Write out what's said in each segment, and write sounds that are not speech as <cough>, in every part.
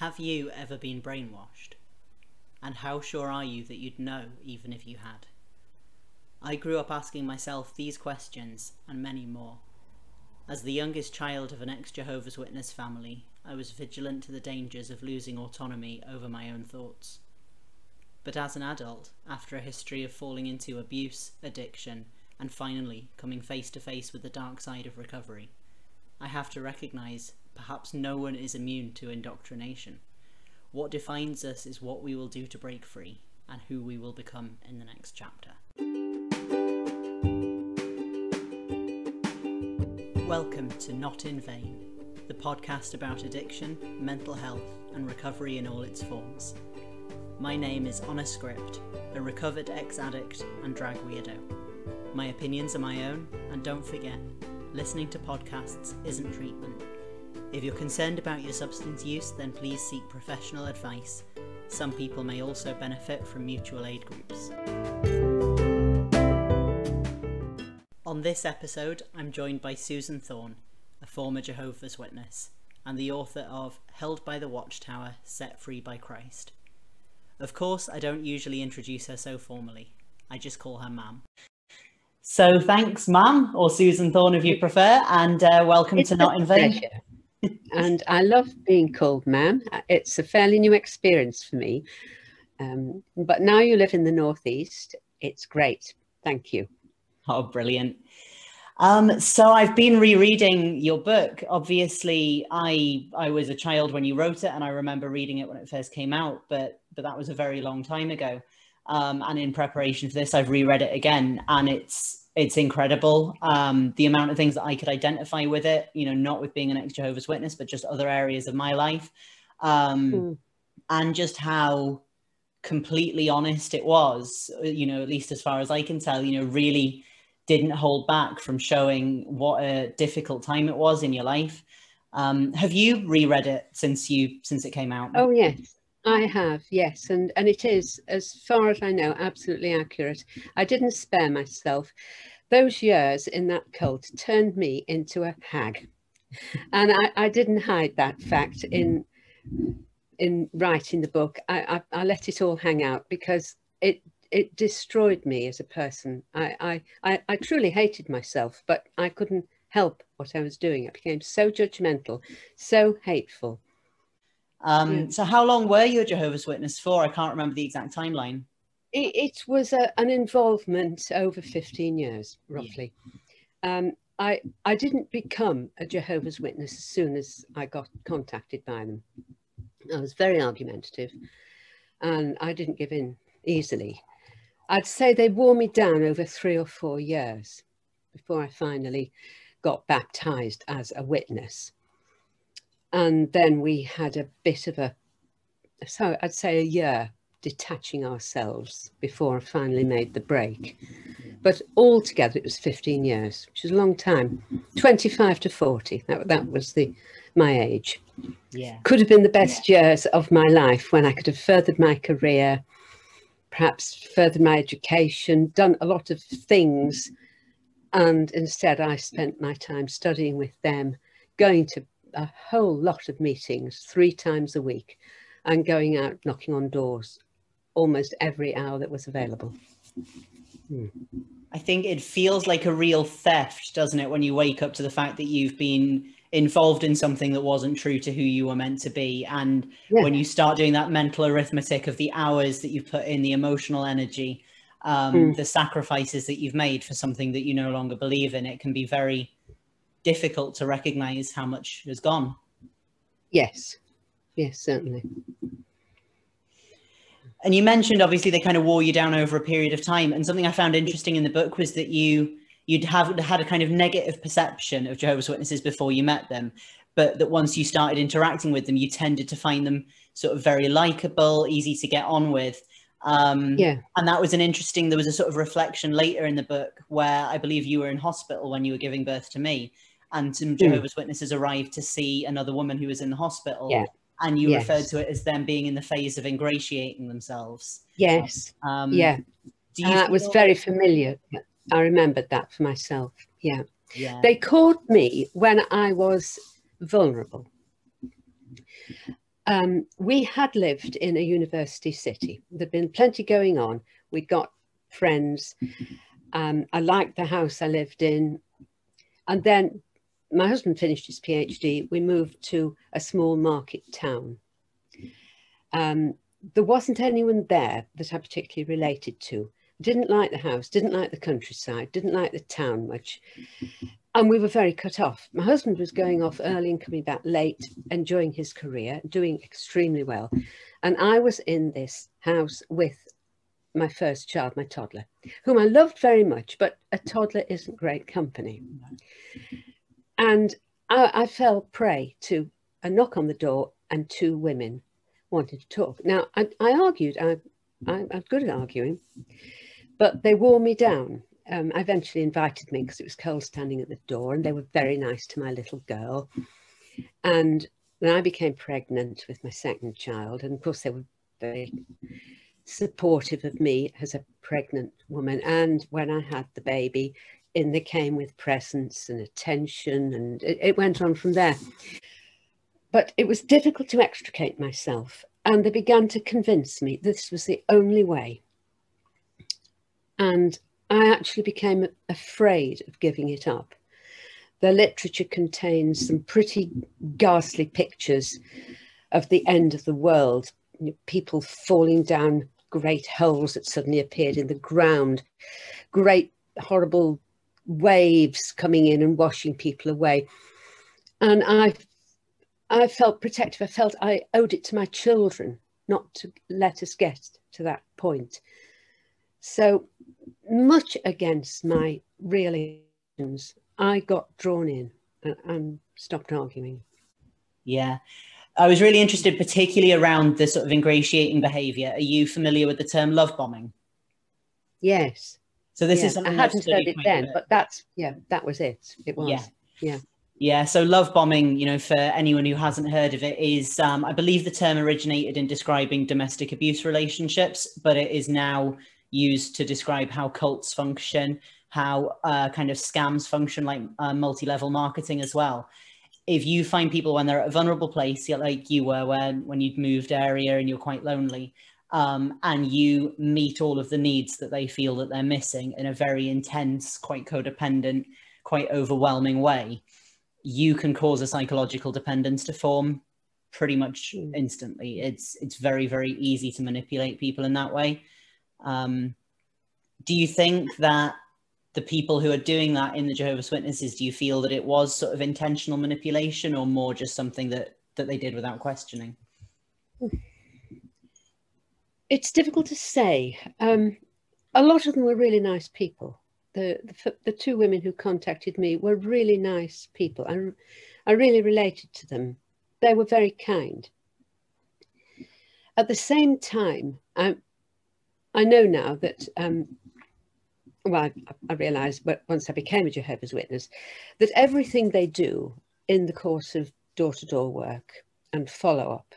Have you ever been brainwashed? And how sure are you that you'd know even if you had? I grew up asking myself these questions and many more. As the youngest child of an ex Jehovah's Witness family, I was vigilant to the dangers of losing autonomy over my own thoughts. But as an adult, after a history of falling into abuse, addiction, and finally coming face to face with the dark side of recovery, I have to recognise perhaps no one is immune to indoctrination. What defines us is what we will do to break free and who we will become in the next chapter. Welcome to Not in Vein, the podcast about addiction, mental health, and recovery in all its forms. My name is Honour Script, a recovered ex addict and drag weirdo. My opinions are my own, and don't forget, listening to podcasts isn't treatment. If you're concerned about your substance use, then please seek professional advice. Some people may also benefit from mutual aid groups. On this episode, I'm joined by Susan Thorne, a former Jehovah's Witness, and the author of Held by the Watchtower, Set Free by Christ. Of course, I don't usually introduce her so formally. I just call her Mam. So thanks, Mam, or Susan Thorne if you prefer, and uh, welcome it's to Not in Vein. Pleasure and I love being called ma'am. It's a fairly new experience for me. Um, but now you live in the Northeast, it's great. Thank you. Oh, brilliant. Um, so I've been rereading your book. Obviously, I I was a child when you wrote it, and I remember reading it when it first came out. But but that was a very long time ago. Um, and in preparation for this, I've reread it again, and it's it's incredible. Um, the amount of things that I could identify with it, you know, not with being an ex Jehovah's Witness, but just other areas of my life. Um, mm. And just how completely honest it was, you know, at least as far as I can tell, you know, really didn't hold back from showing what a difficult time it was in your life. Um, have you reread it since you since it came out? Oh yes, I have, yes, and and it is, as far as I know, absolutely accurate. I didn't spare myself. Those years in that cult turned me into a hag, and I, I didn't hide that fact in in writing the book. I, I, I let it all hang out because it it destroyed me as a person. I, I, I, I truly hated myself, but I couldn't help what I was doing. I became so judgmental, so hateful. Um, yeah. So, how long were you a Jehovah's Witness for? I can't remember the exact timeline. It, it was a, an involvement over 15 years, roughly. Yeah. Um, I, I didn't become a Jehovah's Witness as soon as I got contacted by them. I was very argumentative and I didn't give in easily. I'd say they wore me down over three or four years before I finally got baptized as a witness. And then we had a bit of a, so I'd say a year detaching ourselves before I finally made the break. But altogether it was 15 years, which is a long time. 25 to 40, that, that was the my age. Yeah. Could have been the best yeah. years of my life when I could have furthered my career, perhaps furthered my education, done a lot of things. And instead I spent my time studying with them, going to a whole lot of meetings three times a week and going out knocking on doors almost every hour that was available. Hmm. I think it feels like a real theft, doesn't it, when you wake up to the fact that you've been involved in something that wasn't true to who you were meant to be. And yeah. when you start doing that mental arithmetic of the hours that you've put in, the emotional energy, um, mm. the sacrifices that you've made for something that you no longer believe in, it can be very difficult to recognize how much has gone. Yes, yes, certainly. And you mentioned obviously they kind of wore you down over a period of time. And something I found interesting in the book was that you you'd have had a kind of negative perception of Jehovah's Witnesses before you met them, but that once you started interacting with them, you tended to find them sort of very likable, easy to get on with. Um, yeah. And that was an interesting, there was a sort of reflection later in the book where I believe you were in hospital when you were giving birth to me and some hmm. Jehovah's mm. Witnesses arrived to see another woman who was in the hospital. Yeah. And you yes. referred to it as them being in the phase of ingratiating themselves. Yes. Um, yeah. that was very familiar. I remembered that for myself. Yeah. yeah. They called me when I was vulnerable. um, we had lived in a university city. There'd been plenty going on. We'd got friends. Um, I liked the house I lived in. And then my husband finished his PhD. We moved to a small market town. Um, there wasn't anyone there that I particularly related to. Didn't like the house, didn't like the countryside, didn't like the town much. And we were very cut off. My husband was going off early and coming back late, enjoying his career, doing extremely well. And I was in this house with my first child, my toddler, whom I loved very much, but a toddler isn't great company. And I, I fell prey to a knock on the door and two women wanted to talk. Now, I, I argued, I, I, I'm good at arguing, but they wore me down. Um, I eventually invited me because it was cold standing at the door, and they were very nice to my little girl. And then I became pregnant with my second child, and of course, they were very supportive of me as a pregnant woman. And when I had the baby, in they came with presents and attention, and it, it went on from there. But it was difficult to extricate myself, and they began to convince me this was the only way. And I actually became afraid of giving it up. The literature contains some pretty ghastly pictures of the end of the world, people falling down great holes that suddenly appeared in the ground, great horrible waves coming in and washing people away. And I I felt protective. I felt I owed it to my children not to let us get to that point. So much against my realizations, I got drawn in and, and stopped arguing. Yeah. I was really interested, particularly around the sort of ingratiating behaviour. Are you familiar with the term love bombing? Yes. So this yeah. is something I hadn't heard it then, but that's yeah, that was it. It was. Yeah. Yeah. Yeah, so love bombing, you know, for anyone who hasn't heard of it, is um, I believe the term originated in describing domestic abuse relationships, but it is now used to describe how cults function, how uh, kind of scams function, like uh, multi level marketing as well. If you find people when they're at a vulnerable place, like you were when, when you'd moved area and you're quite lonely, um, and you meet all of the needs that they feel that they're missing in a very intense, quite codependent, quite overwhelming way you can cause a psychological dependence to form pretty much hmm. instantly. It's it's very very easy to manipulate people in that way. Um, do you think that the people who are doing that in the Jehovah's Witnesses, do you feel that it was sort of intentional manipulation or more just something that that they did without questioning? It's difficult to say. Um, a lot of them were really nice people the, the, the two women who contacted me were really nice people. I, I really related to them. They were very kind. At the same time, I, I know now that, um, well, I, I realised once I became a Jehovah's Witness, that everything they do in the course of door-to-door -door work and follow-up,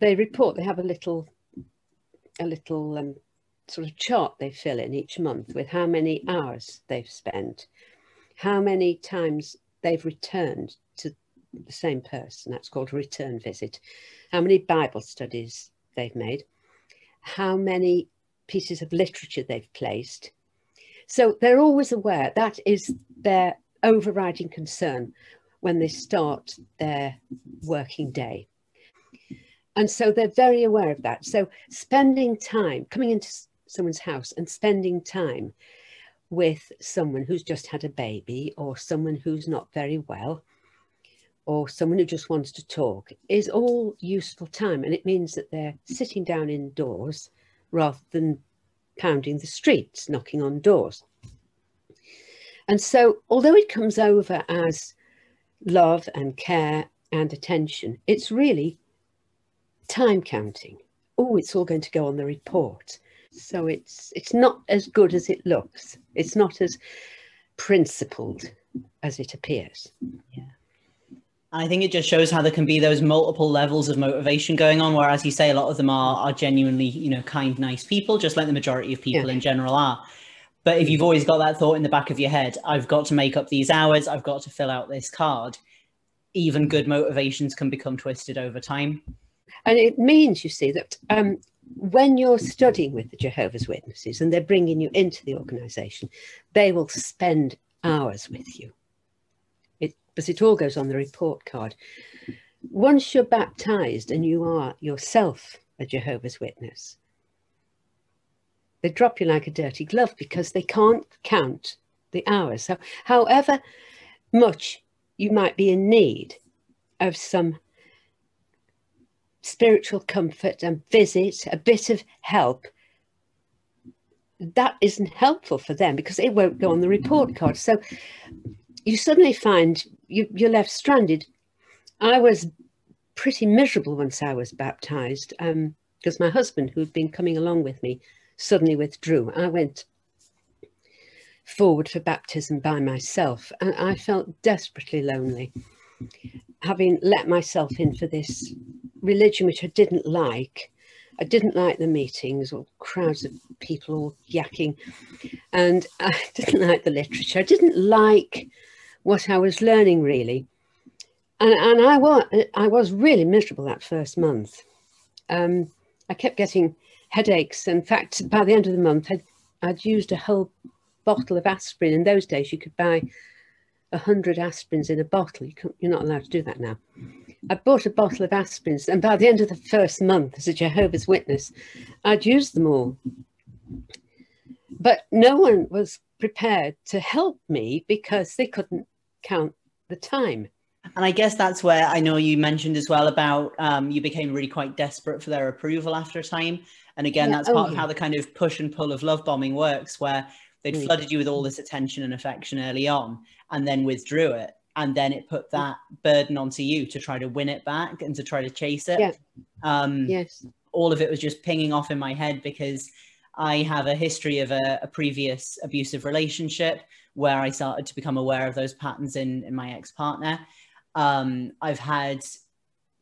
they report, they have a little, a little um, sort of chart they fill in each month with how many hours they've spent, how many times they've returned to the same person, that's called a return visit, how many Bible studies they've made, how many pieces of literature they've placed. So they're always aware that is their overriding concern when they start their working day. And so they're very aware of that. So spending time coming into someone's house and spending time with someone who's just had a baby or someone who's not very well or someone who just wants to talk is all useful time. And it means that they're sitting down indoors rather than pounding the streets, knocking on doors. And so, although it comes over as love and care and attention, it's really time counting. Oh, it's all going to go on the report. So it's it's not as good as it looks. It's not as principled as it appears. Yeah. I think it just shows how there can be those multiple levels of motivation going on, where, as you say, a lot of them are, are genuinely, you know, kind, nice people, just like the majority of people yeah. in general are. But if you've always got that thought in the back of your head, I've got to make up these hours, I've got to fill out this card, even good motivations can become twisted over time. And it means, you see, that um, when you're studying with the Jehovah's Witnesses and they're bringing you into the organisation, they will spend hours with you. It, but it all goes on the report card. Once you're baptised and you are yourself a Jehovah's Witness, they drop you like a dirty glove because they can't count the hours. So, however much you might be in need of some spiritual comfort and visit, a bit of help, that isn't helpful for them because it won't go on the report card. So you suddenly find you, you're left stranded. I was pretty miserable once I was baptized because um, my husband, who'd been coming along with me, suddenly withdrew. I went forward for baptism by myself and I felt desperately lonely having let myself in for this religion which I didn't like. I didn't like the meetings or crowds of people all yakking, and <laughs> I didn't like the literature. I didn't like what I was learning really, and and I was I was really miserable that first month. Um, I kept getting headaches. In fact, by the end of the month, I'd, I'd used a whole bottle of aspirin. In those days, you could buy a hundred aspirins in a bottle. You you're not allowed to do that now. I bought a bottle of aspirins, and by the end of the first month as a Jehovah's Witness, I'd used them all. But no one was prepared to help me because they couldn't count the time. And I guess that's where I know you mentioned as well about um, you became really quite desperate for their approval after a time. And again, yeah, that's part oh, of how the kind of push and pull of love bombing works, where they'd mm. flooded you with all this attention and affection early on and then withdrew it and then it put that burden onto you to try to win it back and to try to chase it. Yeah. Um, yes. All of it was just pinging off in my head because I have a history of a, a, previous abusive relationship where I started to become aware of those patterns in, in my ex partner. Um, I've had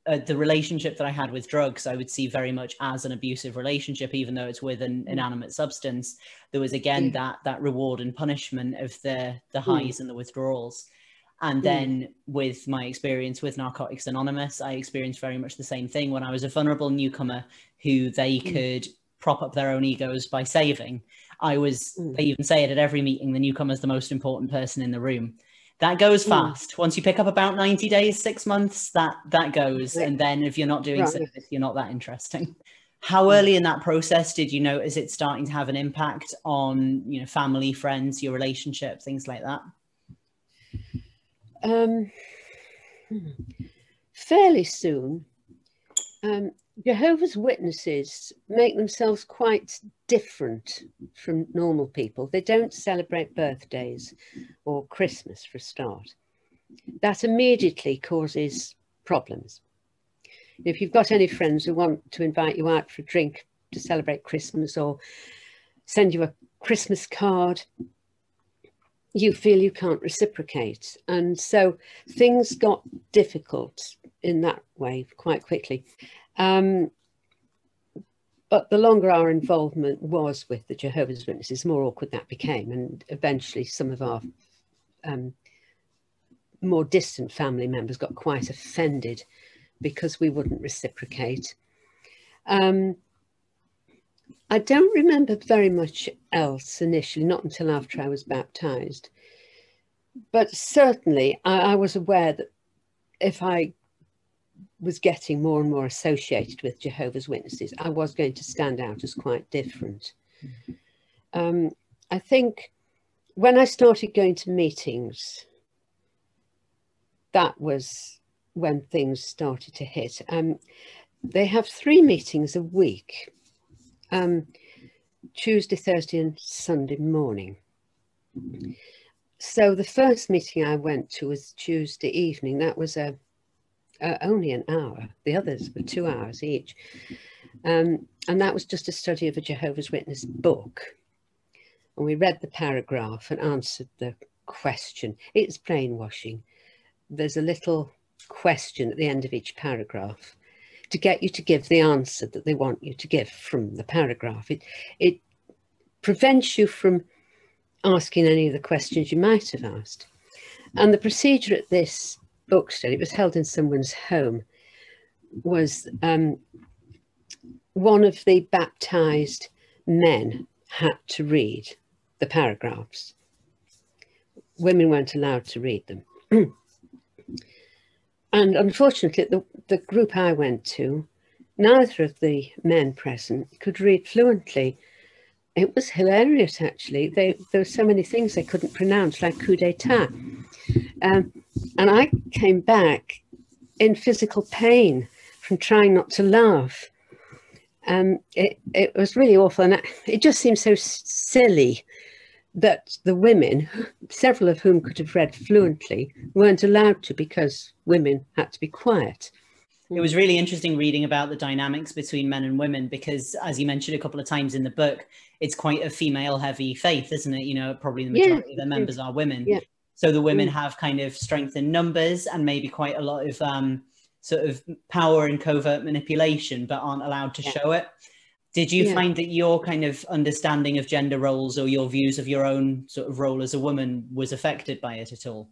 uh, the relationship that I had with drugs, I would see very much as an abusive relationship, even though it's with an mm. inanimate substance. There was again mm. that that reward and punishment of the the mm. highs mm. and the withdrawals. And mm. then with my experience with Narcotics Anonymous, I experienced very much the same thing when I was a vulnerable newcomer who they mm. could prop up their own egos by saving. I was, mm. they even say it at every meeting, the newcomer's the most important person in the room. That goes fast. Once you pick up about 90 days, six months, that that goes. And then if you're not doing right. service, you're not that interesting. How early in that process did you notice it starting to have an impact on, you know, family, friends, your relationship, things like that? um, fairly soon, um, Jehovah's Witnesses make themselves quite different from normal people. They don't celebrate birthdays or Christmas for a start. That immediately causes problems. If you've got any friends who want to invite you out for a drink to celebrate Christmas or send you a Christmas card, you feel you can't reciprocate. And so things got difficult in that way quite quickly. Um, but the longer our involvement was with the Jehovah's Witnesses, the more awkward that became. And eventually some of our um, more distant family members got quite offended because we wouldn't reciprocate. Um, I don't remember very much else initially, not until after I was baptized. But certainly I, I was aware that if I was getting more and more associated with Jehovah's Witnesses, I was going to stand out as quite different. Um, I think when I started going to meetings, that was when things started to hit. Um, they have three meetings a week um, Tuesday, Thursday, and Sunday morning. So the first meeting I went to was Tuesday evening. That was a, a only an hour. The others were two hours each. Um, and that was just a study of a Jehovah's Witness book. And we read the paragraph and answered the question. It's brainwashing. There's a little question at the end of each paragraph to get you to give the answer that they want you to give from the paragraph. It, it prevents you from asking any of the questions you might have asked. And the procedure at this book study, it was held in someone's home, was um, one of the baptized men had to read the paragraphs. Women weren't allowed to read them. <clears throat> and unfortunately, the, the group I went to, neither of the men present could read fluently. It was hilarious, actually. They, there were so many things they couldn't pronounce, like coup d'etat. Um, and I came back in physical pain from trying not to laugh. Um, it, it was really awful. And it just seemed so silly that the women, several of whom could have read fluently, weren't allowed to because women had to be quiet. It was really interesting reading about the dynamics between men and women because, as you mentioned a couple of times in the book, it's quite a female heavy faith, isn't it? You know, probably the majority yeah. of the members are women. Yeah. So the women mm. have kind of strength in numbers and maybe quite a lot of um, sort of power and covert manipulation, but aren't allowed to yeah. show it. Did you find that your kind of understanding of gender roles or your views of your own sort of role as a woman was affected by it at all?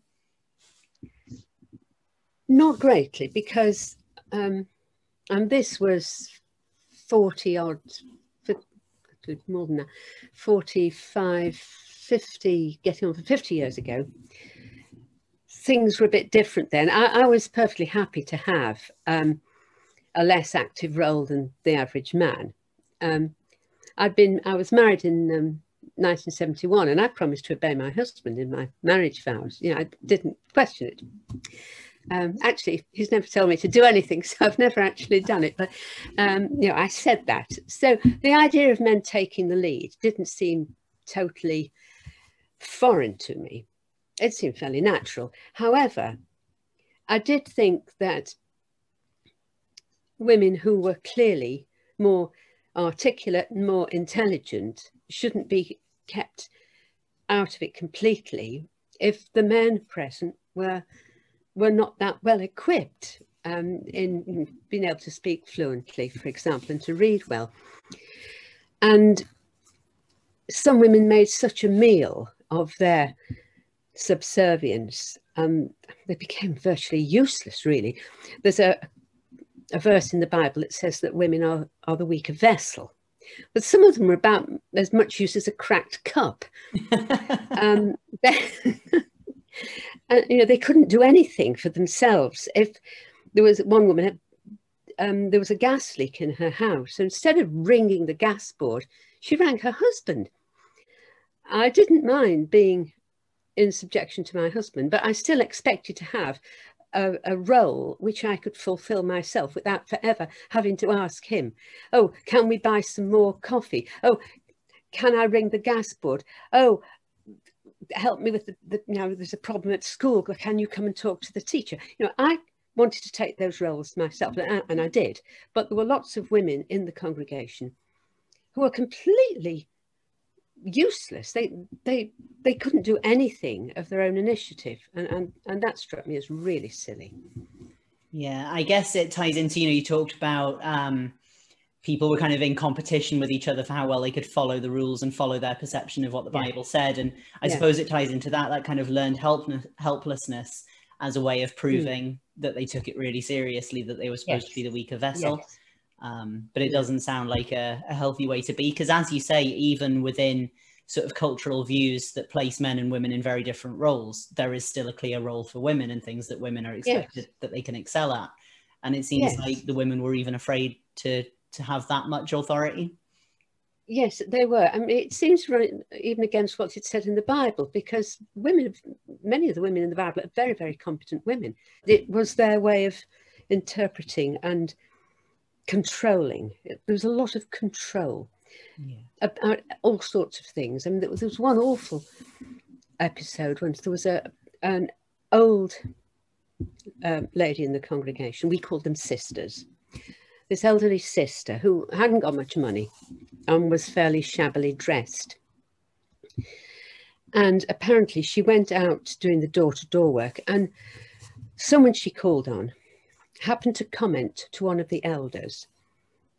Not greatly, because um, and this was 40 odd, more than that, 45, 50, getting on for 50 years ago. Things were a bit different then. I, I was perfectly happy to have um, a less active role than the average man um, I'd been, I was married in um, 1971 and I promised to obey my husband in my marriage vows. You know, I didn't question it. Um, actually, he's never told me to do anything, <laughs> so I've never actually done it. But, um, you know, I said that. So the idea of men taking the lead didn't seem totally foreign to me. It seemed fairly natural. However, I did think that women who were clearly more articulate and more intelligent shouldn't be kept out of it completely if the men present were were not that well equipped um, in being able to speak fluently, for example, and to read well. And some women made such a meal of their subservience, um, they became virtually useless, really. There's a, a verse in the Bible that says that women are, are the weaker vessel. But some of them are about as much use as a cracked cup. <laughs> um, <laughs> and, you know, they couldn't do anything for themselves. If there was one woman, um, there was a gas leak in her house. So instead of ringing the gas board, she rang her husband. I didn't mind being in subjection to my husband, but I still expected to have a, a, role which I could fulfill myself without forever having to ask him, oh, can we buy some more coffee? Oh, can I ring the gas board? Oh, help me with the, the you know, there's a problem at school. Can you come and talk to the teacher? You know, I wanted to take those roles myself and, and I did, but there were lots of women in the congregation who were completely useless. They they they couldn't do anything of their own initiative, and and and that struck me as really silly. Yeah, I guess it ties into you know you talked about um, people were kind of in competition with each other for how well they could follow the rules and follow their perception of what the Bible said, and I yeah. suppose it ties into that that kind of learned help, helplessness as a way of hmm. proving mm. that they took it really seriously, that they were supposed yes. to be the weaker vessel. Yes. Um, but it doesn't sound like a, a healthy way to be because, as you say, even within sort of cultural views that place men and women in very different roles, there is still a clear role for women and things that women are expected yes. that they can excel at. And it seems like the women were even afraid to to have that much authority. Yes, they were. I mean, it seems run even against what it said in the Bible, because women, many of the women in the Bible are very, very competent women. It was their way of interpreting and controlling. There was a lot of control yeah. about all sorts of things. I mean, there was, there was one awful episode once there was a an old um, lady in the congregation. We called them sisters. This elderly sister who hadn't got much money and was fairly shabbily dressed. And apparently she went out doing the door-to-door work and someone she called on happened to comment to one of the elders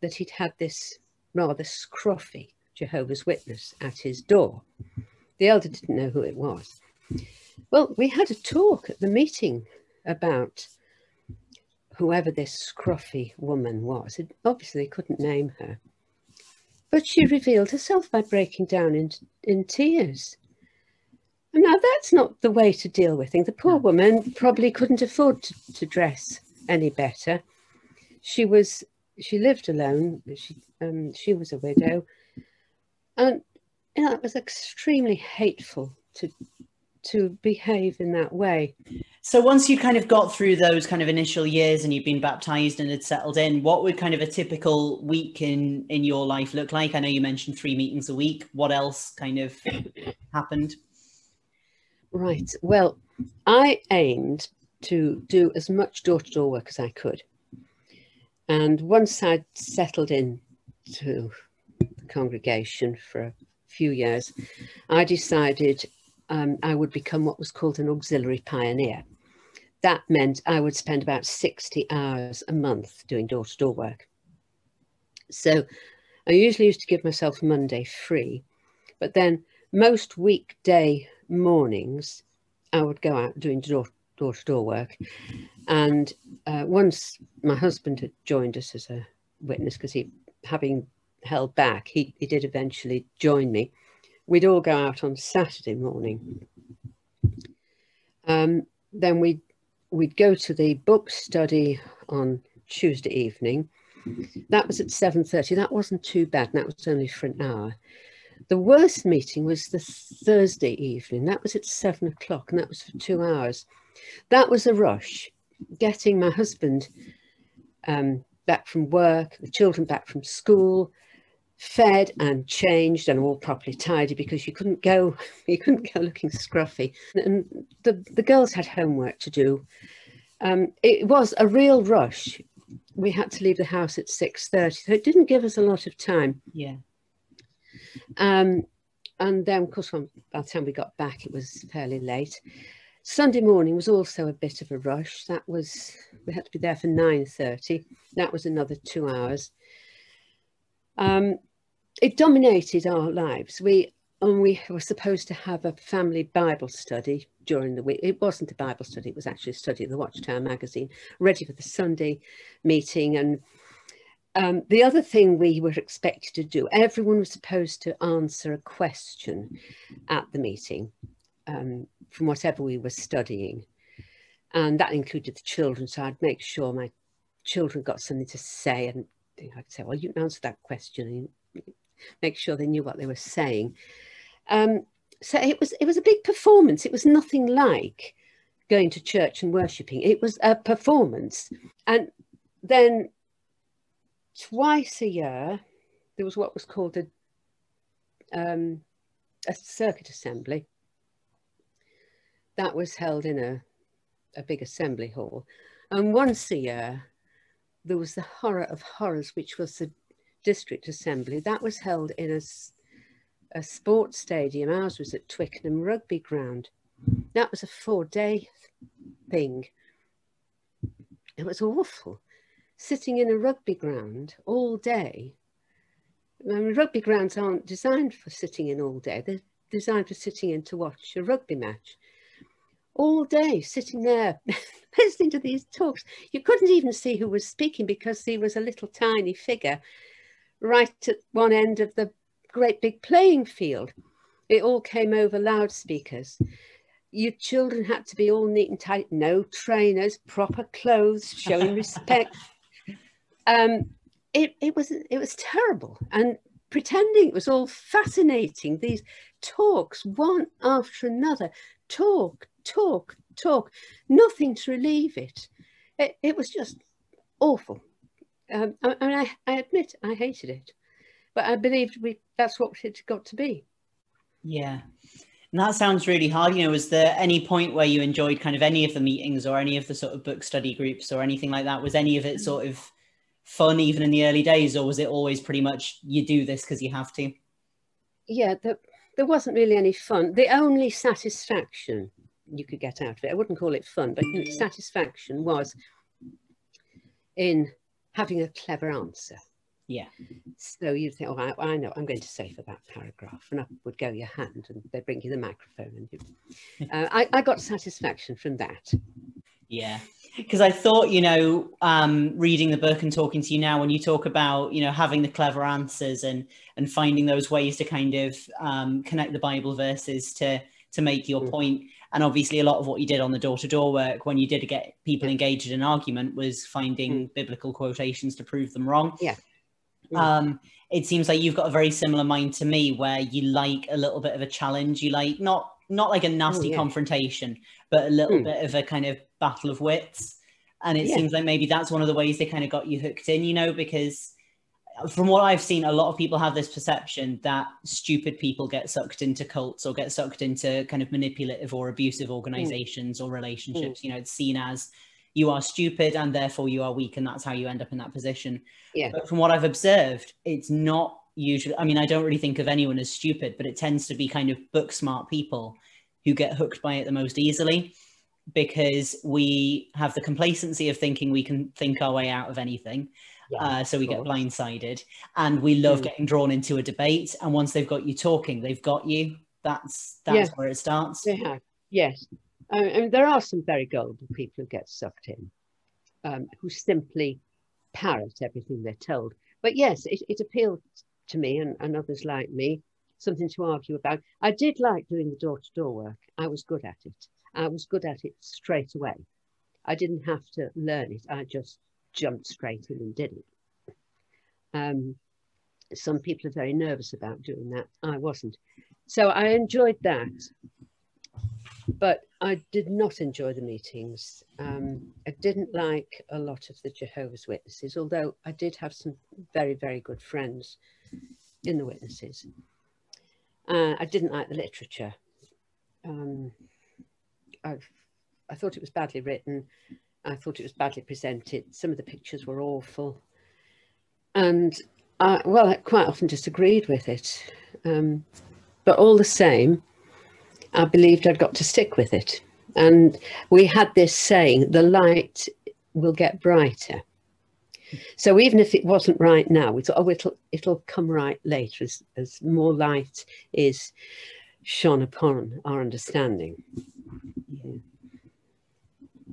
that he'd had this rather scruffy Jehovah's Witness at his door. The elder didn't know who it was. Well, we had a talk at the meeting about whoever this scruffy woman was. It obviously couldn't name her. But she revealed herself by breaking down in, in tears. And now that's not the way to deal with things. The poor woman probably couldn't afford to, to dress any better. She was she lived alone. She um, she was a widow, and you know, it was extremely hateful to to behave in that way. So once you kind of got through those kind of initial years and you've been baptized and had settled in, what would kind of a typical week in in your life look like? I know you mentioned three meetings a week. What else kind of happened? Right. Well, I aimed to do as much door-to-door work as I could. And once I'd settled in to the congregation for a few years, I decided um, I would become what was called an auxiliary pioneer. That meant I would spend about 60 hours a month doing door-to-door work. So I usually used to give myself Monday free, but then most weekday mornings I would go out doing door, door-to-door work. And uh, once my husband had joined us as a witness, because he, having held back, he, he did eventually join me we'd all go out on Saturday morning. Um, then we'd, we'd go to the book study on Tuesday evening. That was at 7.30. That wasn't too bad. that was only for an hour. The worst meeting was the Thursday evening. That was at seven o'clock and that was for two hours. That was a rush, getting my husband um, back from work, the children back from school, fed and changed and all properly tidy because you couldn't go <laughs> you couldn't go looking scruffy. And the the girls had homework to do. Um, it was a real rush. We had to leave the house at 6.30 so it didn't give us a lot of time. Yeah. Um, and then of course when, by the time we got back it was fairly late. Sunday morning was also a bit of a rush. That was we had to be there for 9.30 that was another two hours. Um, it dominated our lives. We and we were supposed to have a family Bible study during the week. It wasn't a Bible study, it was actually a study of the Watchtower magazine, ready for the Sunday meeting. And um, the other thing we were expected to do, everyone was supposed to answer a question at the meeting um, from whatever we were studying. And that included the children. So I'd make sure my children got something to say and I'd say, well, you can answer that question make sure they knew what they were saying. Um, so it was it was a big performance. It was nothing like going to church and worshipping. It was a performance. And then twice a year, there was what was called a um, a circuit assembly. That was held in a, a big assembly hall. And once a year, there was the horror of horrors, which was the district assembly. That was held in a, a sports stadium. Ours was at Twickenham Rugby Ground. That was a four day thing. It was awful. Sitting in a rugby ground all day. I mean, rugby grounds aren't designed for sitting in all day. They're designed for sitting in to watch a rugby match. All day, sitting there, <laughs> listening to these talks. You couldn't even see who was speaking because he was a little tiny figure right at one end of the great big playing field. It all came over loudspeakers. Your children had to be all neat and tight, no trainers, proper clothes, showing respect. <laughs> Um, it, it was it was terrible and pretending it was all fascinating these talks one after another talk talk talk nothing to relieve it it, it was just awful um, I, I, I admit I hated it, but I believed we that's what it got to be. Yeah. And that sounds really hard. You know, was there any point where you enjoyed kind of any of the meetings or any of the sort of book study groups or anything like that? Was any of it mm. sort of fun even in the early days, or was it always pretty much you do this because you have to? Yeah, the, there wasn't really any fun. The only satisfaction you could get out of it, I wouldn't call it fun, but satisfaction was in having a clever answer. Yeah. So you'd think, oh, I, I, know, I'm going to say for that paragraph, and up would go your hand, and they bring you the microphone, and you, <laughs> uh, I, I got satisfaction from that. Yeah. Because I thought, you know, um, reading the book and talking to you now, when you talk about, you know, having the clever answers and and finding those ways to kind of um, connect the Bible verses to to make your mm. point, and obviously a lot of what you did on the door to door work when you did get people engaged in an argument was finding mm. biblical quotations to prove them wrong. Yeah. Mm. Um, it seems like you've got a very similar mind to me, where you like a little bit of a challenge. You like not not like a nasty oh, yeah. confrontation, but a little mm. bit of a kind of battle of wits. And it yeah. seems like maybe that's one of the ways they kind of got you hooked in, you know, because from what I've seen, a lot of people have this perception that stupid people get sucked into cults or get sucked into kind of manipulative or abusive hmm. organizations mm. or relationships. Mm. You know, it's seen as you are stupid and therefore you are weak, and that's how you end up in that position. Yeah. But from what I've observed, it's not usually i mean i don't really think of anyone as stupid but it tends to be kind of book smart people who get hooked by it the most easily because we have the complacency of thinking we can think our way out of anything yeah, uh, so we get blindsided and we love mm. getting drawn into a debate and once they've got you talking they've got you that's that's yeah. where it starts yeah yes I mean, there are some very gullible people who get sucked in um, who simply parrot everything they're told but yes it, it appeals to me and, and others like me, something to argue about. I did like doing the door to door work. I was good at it. I was good at it straight away. I didn't have to learn it. I just jumped straight in and did it. Um, some people are very nervous about doing that. I wasn't. So I enjoyed that. But I did not enjoy the meetings. Um, I didn't like a lot of the Jehovah's Witnesses, although I did have some very, very good friends in the witnesses. Uh, I didn't like the literature. Um, i I thought it was badly written. I thought it was badly presented. Some of the pictures were awful. And I, well, I quite often disagreed with it. Um, but all the same, I believed I'd got to stick with it. And we had this saying, the light will get brighter. So even if it wasn't right now, we thought, oh, it'll it'll come right later as, as more light is shone upon our understanding. Yeah.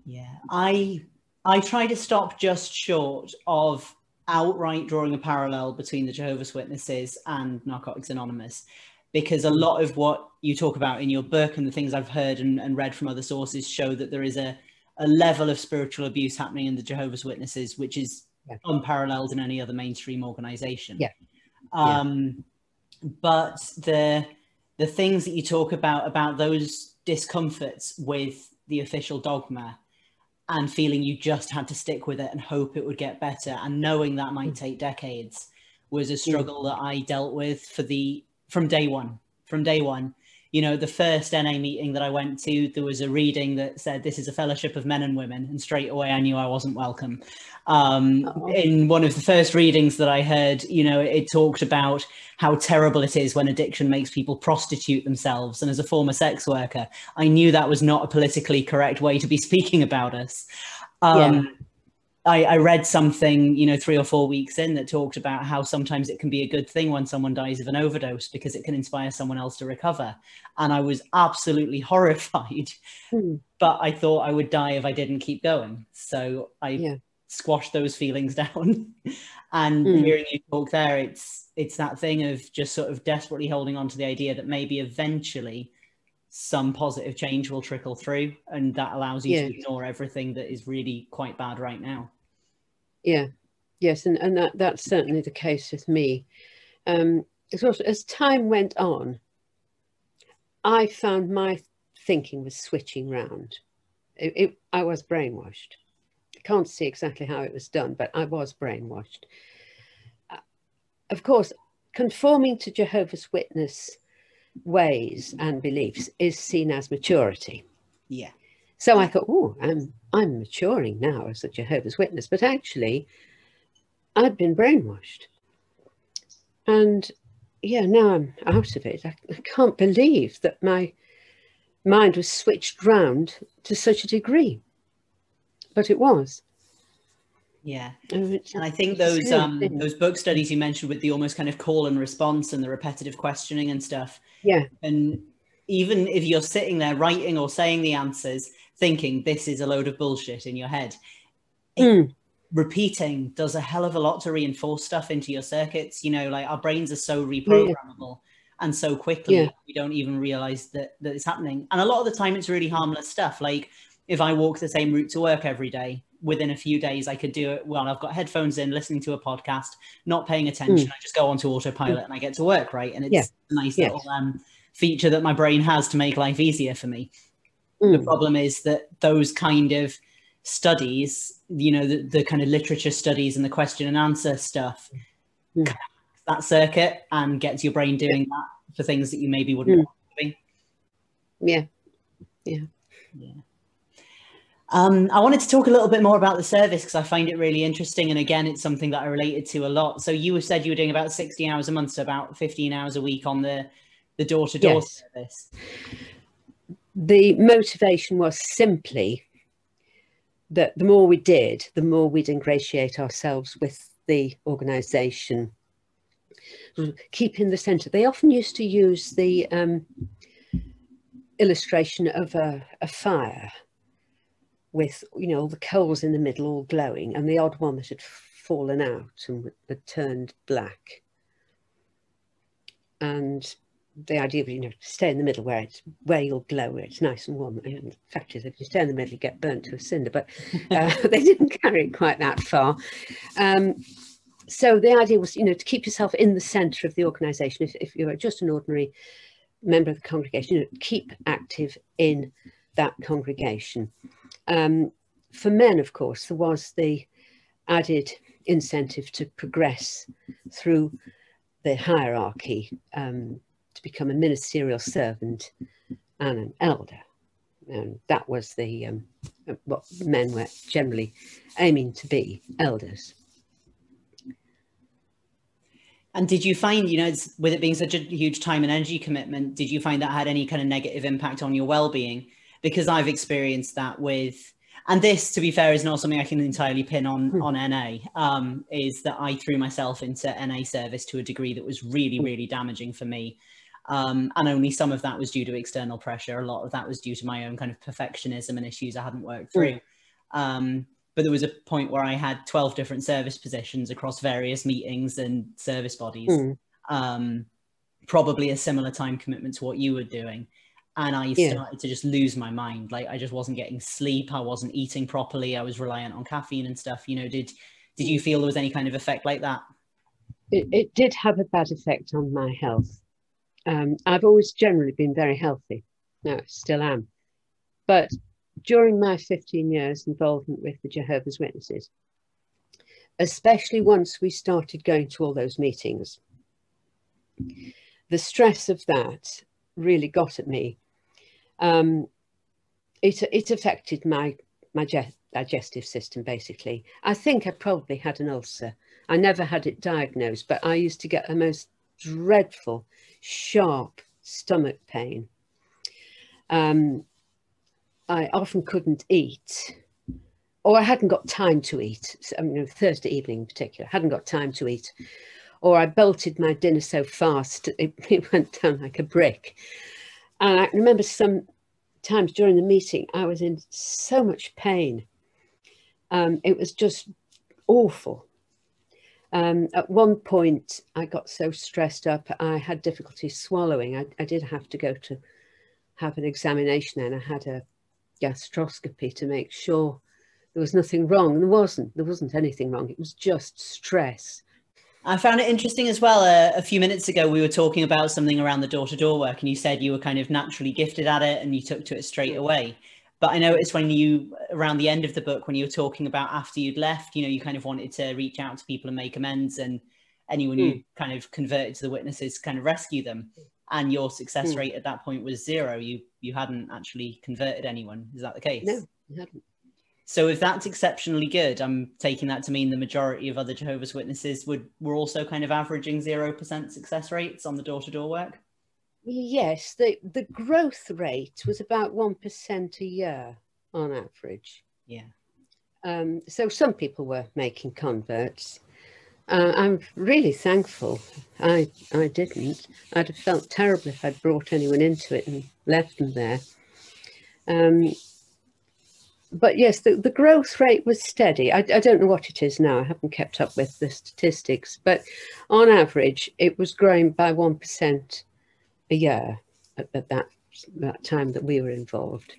Yeah. I I try to stop just short of outright drawing a parallel between the Jehovah's Witnesses and Narcotics Anonymous because a lot of what you talk about in your book and the things I've heard and, and read from other sources show that there is a, a level of spiritual abuse happening in the Jehovah's Witnesses, which is yeah. unparalleled in any other mainstream organization. Yeah. Um, yeah. But the the things that you talk about about those discomforts with the official dogma and feeling you just had to stick with it and hope it would get better and knowing that might mm. take decades was a mm. struggle that I dealt with for the from day one from day one you know, the first NA meeting that I went to, there was a reading that said, This is a fellowship of men and women. And straight away, I knew I wasn't welcome. Um, in one of the first readings that I heard, you know, it talked about how terrible it is when addiction makes people prostitute themselves. And as a former sex worker, I knew that was not a politically correct way to be speaking about us. Um, yeah. I, I, read something, you know, three or four weeks in that talked about how sometimes it can be a good thing when someone dies of an overdose because it can inspire someone else to recover. And I was absolutely <laughs> horrified, mm. but I thought I would die if I didn't keep going. So I yeah. squashed those feelings <laughs> down. and mm. hearing you talk there, it's it's that thing of just sort of desperately holding on to the idea that maybe eventually some positive change will trickle through and that allows you yeah. to ignore everything that is really quite bad right now. Yeah, yes, and, and that, that's certainly the case with me. Um, as time went on, I found my thinking was switching round. It, it, I was brainwashed. Can't see exactly how it was done, but I was brainwashed. Uh, of course, conforming to Jehovah's Witness ways and beliefs is seen as maturity. Yeah. So I thought, oh, I'm I'm maturing now as a Jehovah's Witness, but actually, I'd been brainwashed, and yeah, now I'm out of it. I, I can't believe that my mind was switched round to such a degree, but it was. Yeah, and I think those um those book studies you mentioned with the almost kind of call and response and the repetitive questioning and stuff. Yeah, and even if you're sitting there writing or saying the answers, thinking this is a load of bullshit in your head. It, Mm. Repeating does a hell of a lot to reinforce stuff into your circuits. You know, like our brains are so reprogrammable and so quickly Yeah. we don't even realize that that it's happening. And a lot of the time it's really harmless stuff. Like if I walk the same route to work every day, within a few days I could do it. Well, I've got headphones in, listening to a podcast, not paying attention. I just go onto autopilot and I get to work, right? And it's Mm. Yeah. a nice Yes. little um, feature that my brain has to make life easier for me. The Mm. problem is that those kind of studies, you know, the, the kind of literature studies and the question and answer stuff, Mm. that circuit and gets your brain doing that for things that you maybe wouldn't Mm. want doing. Yeah. Yeah. Um, I wanted to talk a little bit more about the service because I find it really interesting. And again, it's something that I related to a lot. So you said you were doing about 60 hours a month, so about 15 hours a week on the the door to door service. The motivation was simply that the more we did, the more we'd ingratiate ourselves with the organisation. Keep in the centre. They often used to use the um, illustration of a, a fire with, you know, all the coals in the middle all glowing and the odd one that had fallen out and had turned black. And the idea of, you know, stay in the middle where it's where you'll glow, where it's nice and warm. And the fact is, if you stay in the middle, you get burnt to a cinder. But <laughs> uh, <laughs> they didn't carry it quite that far. Um, so the idea was, you know, to keep yourself in the centre of the organisation. If, if you're just an ordinary member of the congregation, you know, keep active in that congregation. Um, for men, of course, there was the added incentive to progress through the hierarchy um, to become a ministerial servant and an elder. And that was the um, what men were generally aiming to be elders. And did you find, you know, it's, with it being such a huge time and energy commitment, did you find that had any kind of negative impact on your well-being? Because I've experienced that with, and this, to be fair, is not something I can entirely pin on Hmm. on NA. Um, is that I threw myself into NA service to a degree that was really, really damaging for me. Um, and only some of that was due to external pressure. A lot of that was due to my own kind of perfectionism and issues I hadn't worked Hmm. through. Um, but there was a point where I had 12 different service positions across various meetings and service bodies. Mm. Um, probably a similar time commitment to what you were doing. And I Yeah. started to just lose my mind. Like I just wasn't getting sleep. I wasn't eating properly. I was reliant on caffeine and stuff. You know, did did you feel there was any kind of effect like that? It, it did have a bad effect on my health. Um, I've always generally been very healthy. No, still am. But during my 15 years involvement with the Jehovah's Witnesses, especially once we started going to all those meetings, the stress of that really got at me. Um, it, it affected my, my digestive system, basically. I think I probably had an ulcer. I never had it diagnosed, but I used to get a most dreadful, sharp stomach pain. Um, I often couldn't eat, or I hadn't got time to eat. So, I mean, Thursday evening in particular, I hadn't got time to eat, or I bolted my dinner so fast <laughs> it, it went down like a brick. And I remember some times during the meeting, I was in so much pain. Um, it was just awful. Um, at one point, I got so stressed up, I had difficulty swallowing. I, I did have to go to have an examination and I had a gastroscopy to make sure there was nothing wrong. There wasn't. There wasn't anything wrong. It was just stress. I found it interesting as well. Uh, a few minutes ago, we were talking about something around the door to door work, and you said you were kind of naturally gifted at it and you took to it straight away. But I know it's when you, around the end of the book, when you were talking about after you'd left, you know, you kind of wanted to reach out to people and make amends, and anyone you kind of converted to the witnesses, kind of rescue them. And your success Mm. rate at that point was zero. You you hadn't actually converted anyone. Is that the case? No, I hadn't. So if that's exceptionally good, I'm taking that to mean the majority of other Jehovah's Witnesses would were also kind of averaging zero percent success rates on the door to door work. Yes, the, the growth rate was about 1% a year on average. Yeah. Um, so some people were making converts. Uh, I'm really thankful I, I didn't. I'd have felt terrible if I'd brought anyone into it and left them there. Um, but yes, the, the growth rate was steady. I, I don't know what it is now. I haven't kept up with the statistics, but on average, it was growing by 1% a year at, at that, that time that we were involved.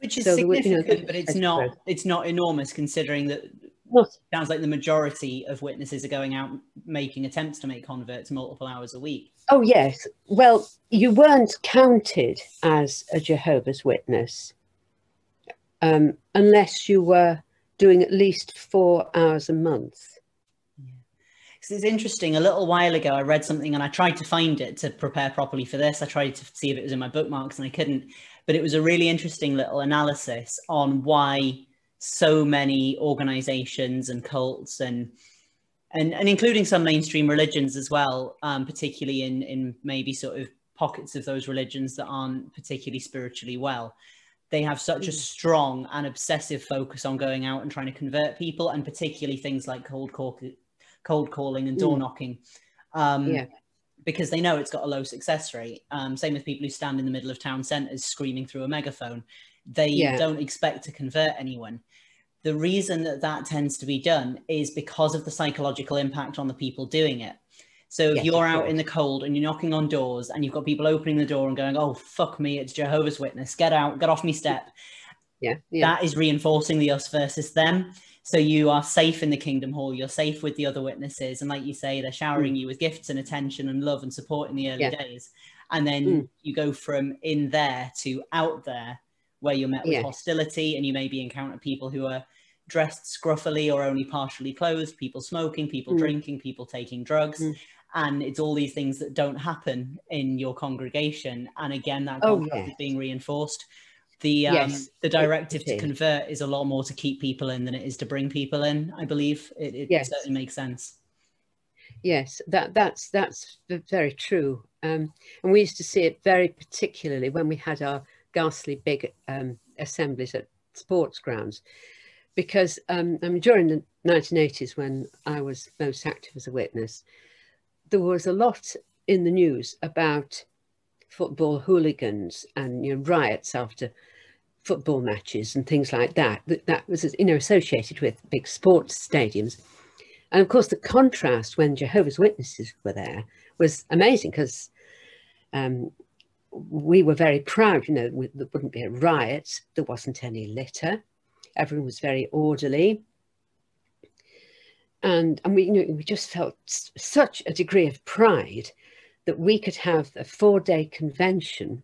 Which is so significant, you know, but it's not it's not enormous considering that not. sounds like the majority of witnesses are going out making attempts to make converts multiple hours a week. Oh yes. Well, you weren't counted as a Jehovah's Witness um, unless you were doing at least four hours a month. Yeah. it's interesting. A little while ago, I read something and I tried to find it to prepare properly for this. I tried to see if it was in my bookmarks and I couldn't. But it was a really interesting little analysis on why so many organizations and cults and and, and including some mainstream religions as well, um, particularly in, in maybe sort of pockets of those religions that aren't particularly spiritually well they have such a mm. strong and obsessive focus on going out and trying to convert people, and particularly things like cold cold calling and door mm. knocking, um, yeah. because they know it's got a low success rate. Um, same with people who stand in the middle of town centres screaming through a megaphone. They yeah. don't expect to convert anyone. The reason that that tends to be done is because of the psychological impact on the people doing it. So if yes, you're out in the cold and you're knocking on doors and you've got people opening the door and going, "Oh fuck me, it's Jehovah's Witness, get out, get off me step," yeah, yeah. that is reinforcing the us versus them. So you are safe in the kingdom hall. You're safe with the other witnesses, and like you say, they're showering mm. you with gifts and attention and love and support in the early yeah. days. And then mm. you go from in there to out there, where you're met with yeah. hostility, and you maybe encounter people who are dressed scruffily or only partially clothed, people smoking, people mm. drinking, people taking drugs. Mm and it's all these things that don't happen in your congregation and again that oh, is being reinforced the um, yes, the directive to convert is a lot more to keep people in than it is to bring people in i believe. It, it yes. certainly makes sense. Yes that that's that's very true. Um, and we used to see it very particularly when we had our ghastly big um, assemblies at sports grounds. Because um, I mean, during the 1980s when I was most active as a witness, there was a lot in the news about football hooligans and you know, riots after football matches and things like that. That, that was you know associated with big sports stadiums. And of course, the contrast when Jehovah's Witnesses were there was amazing because um, we were very proud. You know, we, there wouldn't be a riot. There wasn't any litter. Everyone was very orderly and and we you know we just felt such a degree of pride that we could have a four day convention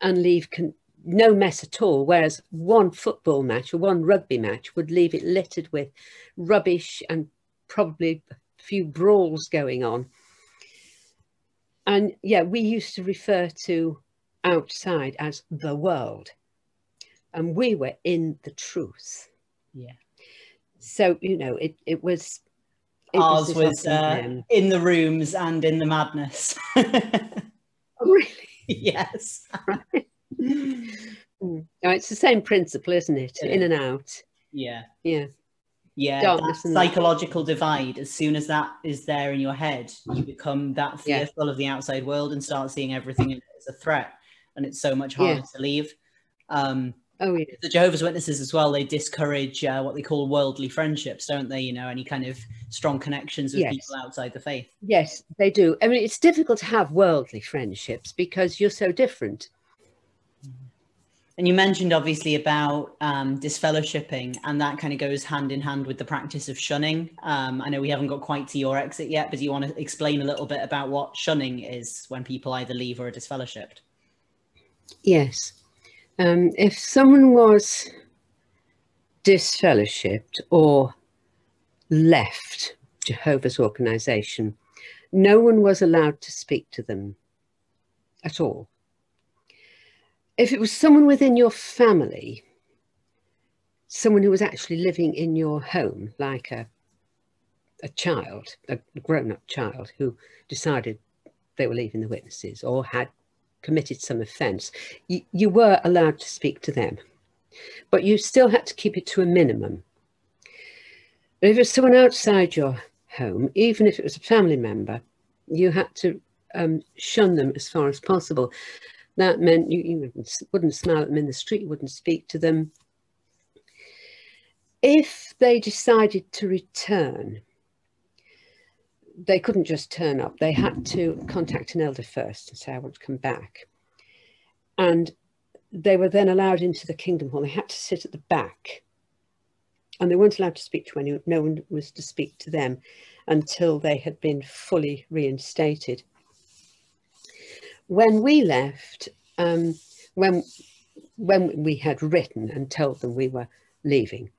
and leave con- no mess at all whereas one football match or one rugby match would leave it littered with rubbish and probably a few brawls going on. And yeah we used to refer to outside as the world and we were in the truth. Yeah. So you know it it was it ours was, was uh, in the rooms and in the madness. <laughs> Oh, really? Yes. Right. <laughs> mm. oh, it's the same principle isn't it in and out yeah yeah yeah Darkness that psychological that. divide as soon as that is there in your head you become that fearful yeah. of the outside world and start seeing everything as a threat and it's so much harder yeah. to leave um Oh, yeah. The Jehovah's Witnesses as well, they discourage uh, what they call worldly friendships, don't they? You know, any kind of strong connections with yes. people outside the faith. Yes, they do. I mean, it's difficult to have worldly friendships because you're so different. And you mentioned obviously about um, disfellowshipping, and that kind of goes hand in hand with the practice of shunning. Um, I know we haven't got quite to your exit yet, but do you want to explain a little bit about what shunning is when people either leave or are disfellowshipped? Yes. Um, if someone was disfellowshipped or left Jehovah's organization, no one was allowed to speak to them at all. If it was someone within your family, someone who was actually living in your home, like a, a child, a grown up child who decided they were leaving the witnesses or had committed some offence, you, you were allowed to speak to them, but you still had to keep it to a minimum. But if it was someone outside your home, even if it was a family member, you had to um, shun them as far as possible. That meant you, you wouldn't, smile at them in the street, you wouldn't speak to them. if they decided to return, they couldn't just turn up. They had to contact an elder first and say, I want to come back. And they were then allowed into the kingdom hall. They had to sit at the back and they weren't allowed to speak to anyone. No one was to speak to them until they had been fully reinstated. When we left, um, when, when we had written and told them we were leaving,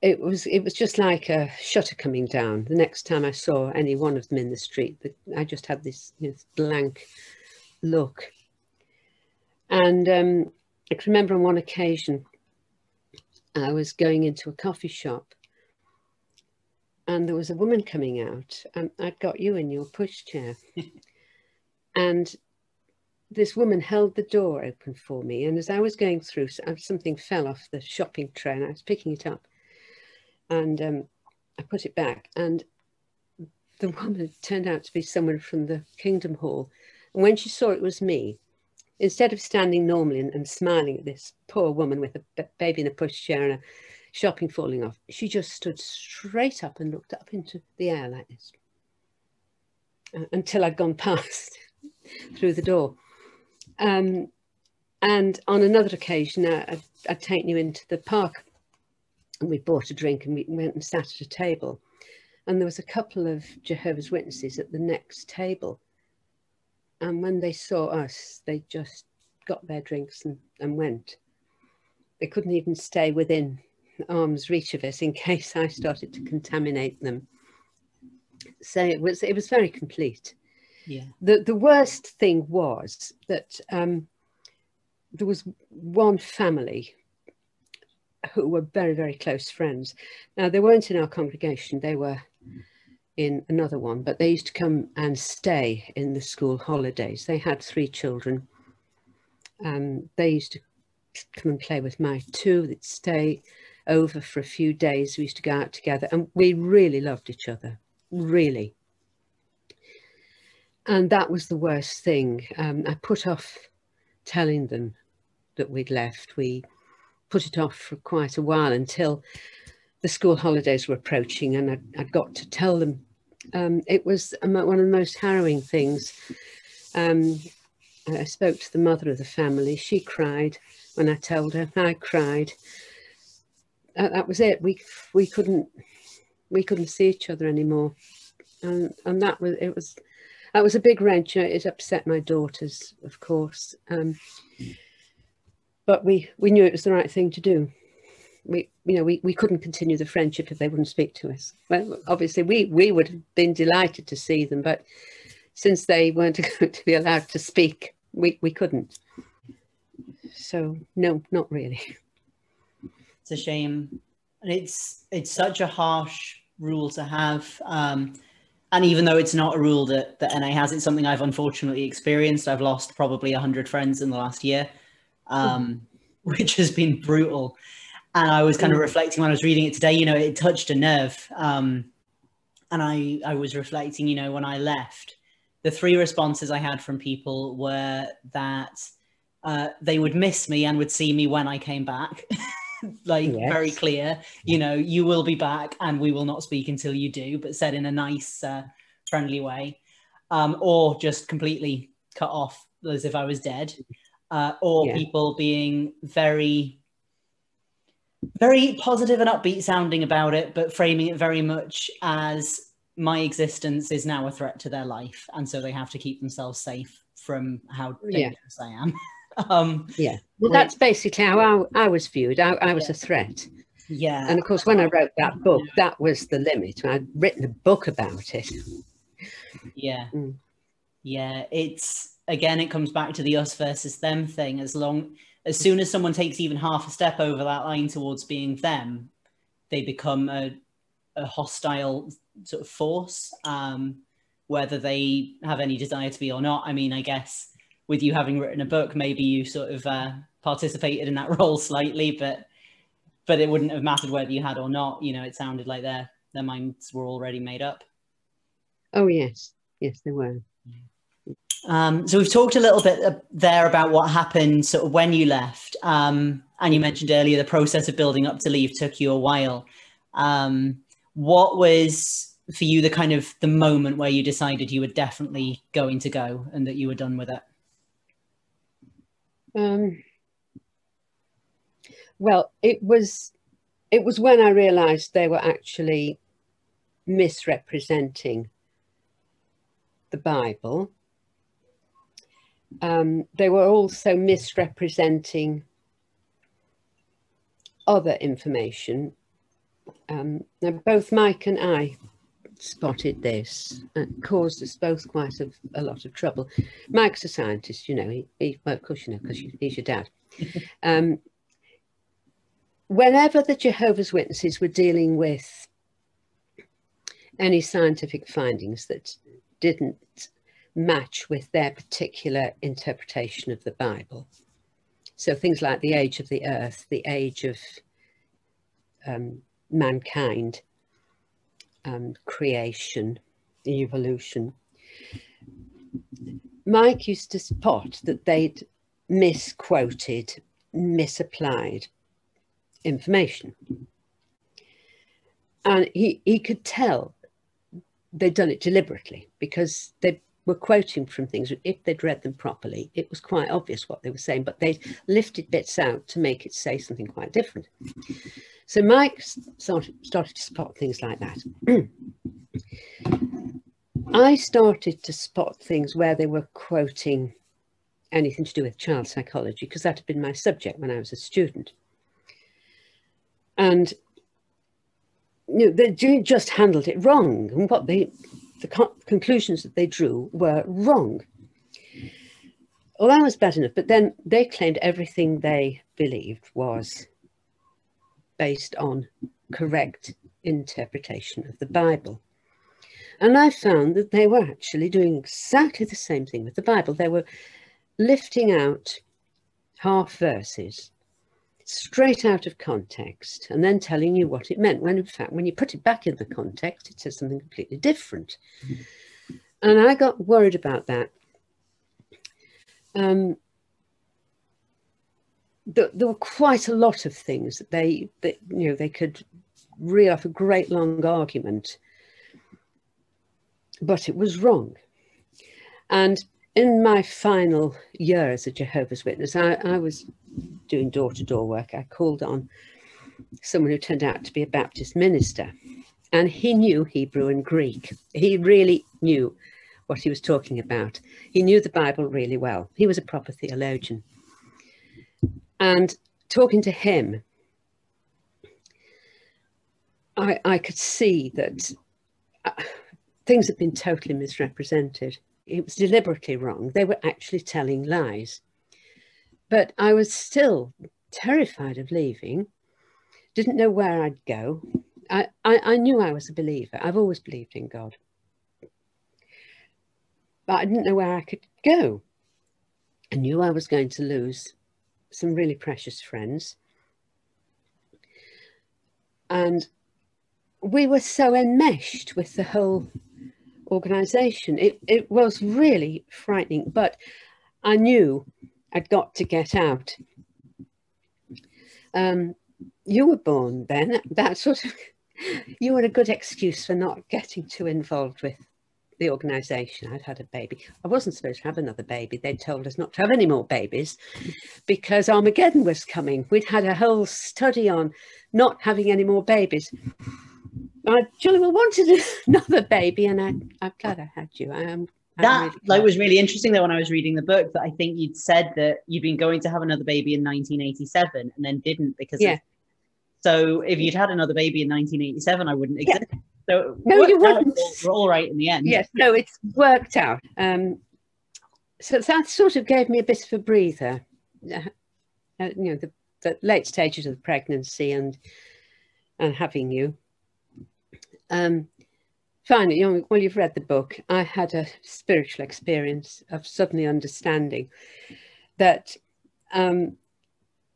it was it was just like a shutter coming down. The next time I saw any one of them in the street, I just had this, this blank look. And um, I can remember on one occasion, I was going into a coffee shop and there was a woman coming out and I'd got you in your pushchair. <laughs> and this woman held the door open for me. And as I was going through, something fell off the shopping tray and I was picking it up and um, I put it back. And the woman turned out to be someone from the Kingdom Hall. And when she saw it was me, instead of standing normally and, and smiling at this poor woman with a baby in a pushchair and a shopping falling off, she just stood straight up and looked up into the air like this uh, until I'd gone past <laughs> through the door. Um, and on another occasion, I'd, I'd taken you into the park and we bought a drink and we went and sat at a table. And there was a couple of Jehovah's Witnesses at the next table. And when they saw us, they just got their drinks and, and went. They couldn't even stay within arm's reach of us in <laughs> case I started to contaminate them. So it was it was very complete. The the worst thing was that um, there was one family who were very, very close friends. Now, they weren't in our congregation, they were in another one, but they used to come and stay in the school holidays. They had three children. Um, they used to come and play with my two, they'd stay over for a few days. We used to go out together and we really loved each other, really. And that was the worst thing. Um, I put off telling them that we'd left. We put it off for quite a while until the school holidays were approaching and I'd, I'd got to tell them. Um, it was one of the most harrowing things. Um, I spoke to the mother of the family. She cried when I told her. I cried. Uh, that was it. We we couldn't we couldn't see each other anymore, and and that was it was that was a big wrench. It upset my daughters, of course. Um, but we we knew it was the right thing to do. We you know we, we couldn't continue the friendship if they wouldn't speak to us. Well obviously we we would have been delighted to see them but since they weren't <laughs> going to be allowed to speak we we couldn't. So no not really. <laughs> It's a shame. And it's it's such a harsh rule to have. Um and even though it's not a rule that that NA has, it's something I've unfortunately experienced. I've lost probably 100 friends in the last year um, <laughs> which has been brutal. And I was kind of mm. reflecting when I was reading it today, you know, it touched a nerve. Um, and I, I was reflecting, you know, when I left, the three responses I had from people were that uh, they would miss me and would see me when I came back. <laughs> <laughs> like yes. very clear, you know, you will be back and we will not speak until you do, but said in a nice, uh, friendly way. Um, or just completely cut off as if I was dead uh, or yeah. people being very very positive and upbeat sounding about it but framing it very much as my existence is now a threat to their life and so they have to keep themselves safe from how dangerous yeah. i am <laughs> um, yeah well that's basically how I, I, was viewed I, I was yeah. a threat yeah and of course when i wrote that book that was the limit i'd written a book about it yeah mm. yeah it's again, it comes back to the us versus them thing. As long as soon as someone takes even half a step over that line towards being them, they become a, a hostile sort of force, um, whether they have any desire to be or not. I mean, I guess with you having written a book, maybe you sort of uh, participated in that <laughs> role slightly, but but it wouldn't have mattered whether you had or not. You know, it sounded like their their minds were already made up. Oh yes, yes, they were. Um, so we've talked a little bit uh, there about what happened sort of when you left. Um, and you mentioned earlier the process of building up to leave took you a while. Um, what was for you the kind of the moment where you decided you were definitely going to go and that you were done with it? Um, well, it was it was when I realised they were actually misrepresenting the Bible. Um, they were also misrepresenting other information. Um, now both Mike and I spotted this and caused us both quite a, a, lot of trouble. Mike's a scientist, you know, he, he well, of course you know, because he's your dad. <laughs> um, whenever the Jehovah's Witnesses were dealing with any scientific findings that didn't match with their particular interpretation of the Bible, so things like the age of the earth, the age of um, mankind, um, creation, evolution. Mike used to spot that they'd misquoted, misapplied information. And he, he could tell they'd done it deliberately because they were quoting from things. If they'd read them properly, it was quite obvious what they were saying, but they'd lifted bits out to make it say something quite different. So Mike started, started to spot things like that. <clears throat> I started to spot things where they were quoting anything to do with child psychology because that had been my subject when I was a student. And you know, they just handled it wrong. And what they the co conclusions that they drew were wrong. Well, that was bad enough, but then they claimed everything they believed was based on correct interpretation of the Bible. And I found that they were actually doing exactly the same thing with the Bible. They were lifting out half verses straight out of context and then telling you what it meant, when in fact, when you put it back in the context, it says something completely different. And I got worried about that. Um, there, there, were quite a lot of things that they, that, you know, they could reel off a great long argument, but it was wrong. And in my final year as a Jehovah's Witness, I, I was doing door-to-door work. I called on someone who turned out to be a Baptist minister and he knew Hebrew and Greek. He really knew what he was talking about. He knew the Bible really well. He was a proper theologian. And talking to him, I, I could see that uh, things had been totally misrepresented it was deliberately wrong. They were actually telling lies. But I was still terrified of leaving, didn't know where I'd go. I, I, I knew I was a believer. I've always believed in God. But I didn't know where I could go. I knew I was going to lose some really precious friends. And we were so enmeshed with the whole organisation. It, it was really frightening, but I knew I'd got to get out. Um, you were born then, <laughs> that sort of, you were a good excuse for not getting too involved with the organisation. I'd had a baby. I wasn't supposed to have another baby. They'd told us not to have any more babies because Armageddon was coming. We'd had a whole study on not having any more babies. I well wanted <laughs> another baby, and I, I'm glad I had you. I am. That really like was really interesting though when I was reading the book that I think you'd said that you'd been going to have another baby in 1987 and then didn't because yeah. Of, so if you'd had another baby in 1987, I wouldn't exist. Yeah. So no, you wouldn't. We're all right in the end. Yes, no, it's worked out. Um, so that sort of gave me a bit of a breather. Uh, uh, you know, the, the late stages of the pregnancy and and having you um, finally, you know, well, you've read the book. I had a spiritual experience of suddenly understanding that um,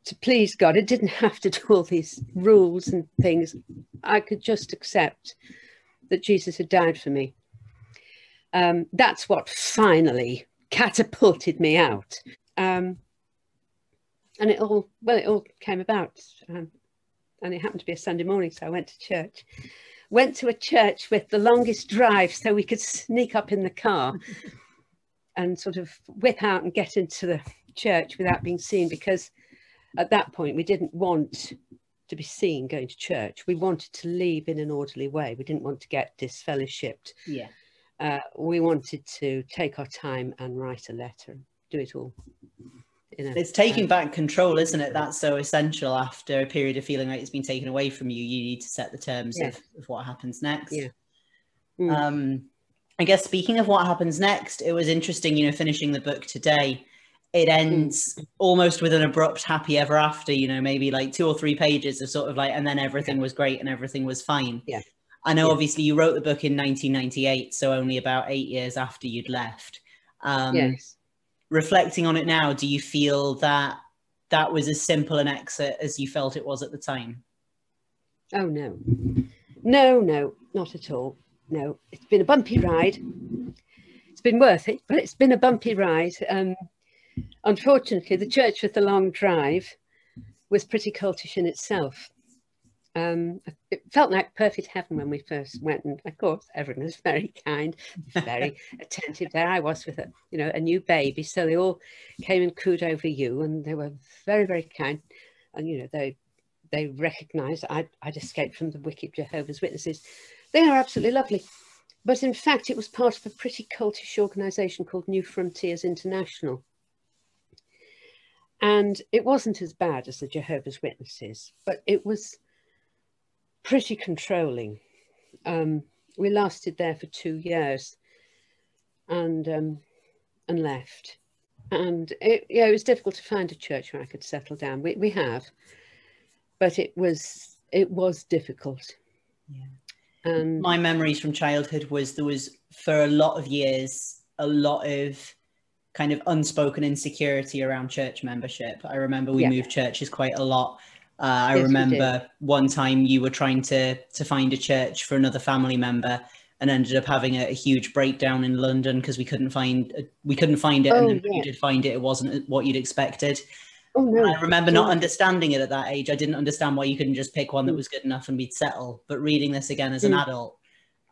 to please God, it didn't have to do all these rules and things. I could just accept that Jesus had died for me. Um, that's what finally catapulted me out. Um, and it all well, it all came about, um, and it happened to be a Sunday morning, so I went to church. Went to a church with the longest drive, so we could sneak up in the car <laughs> and sort of whip out and get into the church without being seen, because at that point we didn't want to be seen going to church. We wanted to leave in an orderly way. We didn't want to get disfellowshipped. Yeah. Uh, we wanted to take our time and write a letter, do it all. You know, it's taking um, back control, isn't it? That's so essential after a period of feeling like it's been taken away from you. You need to set the terms yeah. of, of what happens next. Yeah. Mm. Um, I guess speaking of what happens next, it was interesting, you know, finishing the book today it ends mm. almost with an abrupt happy ever after you know maybe like two or three pages of sort of like and then everything was great and everything was fine yeah i know yeah. obviously you wrote the book in 1998 so only about eight years after you'd left um yes. Reflecting on it now do you feel that that was as simple an exit as you felt it was at the time? Oh no. No no not at all. No. It's been a bumpy ride. It's been worth it but it's been a bumpy ride. Um Unfortunately, the church with the long drive was pretty cultish in itself. Um, it felt like perfect heaven when we first went, and of course, everyone was very kind, very <laughs> attentive. There I was with a, you know, a new baby, so they all came and cooed over you, and they were very, very kind. And you know, they they recognised I'd, I'd escaped from the wicked Jehovah's Witnesses. They are absolutely lovely. But in fact, it was part of a pretty cultish organisation called New Frontiers International. And it wasn't as bad as the Jehovah's Witnesses, but it was pretty controlling. Um, we lasted there for two years and um, and left. And it, yeah, it was difficult to find a church where I could settle down. We, we have, but it was it was difficult. Yeah. And my memories from childhood was there was for a lot of years a lot of kind of unspoken insecurity around church membership. I remember we yeah. moved churches quite a lot. Uh, I yes, remember one time you were trying to to find a church for another family member and ended up having a, a huge breakdown in London because we couldn't find we couldn't find it, oh, and then yeah. you did find it, it wasn't what you'd expected. Oh, no. I remember not understanding it at that age. I didn't understand why you couldn't just pick one that mm. was good enough and we'd settle. But reading this again as an mm. adult,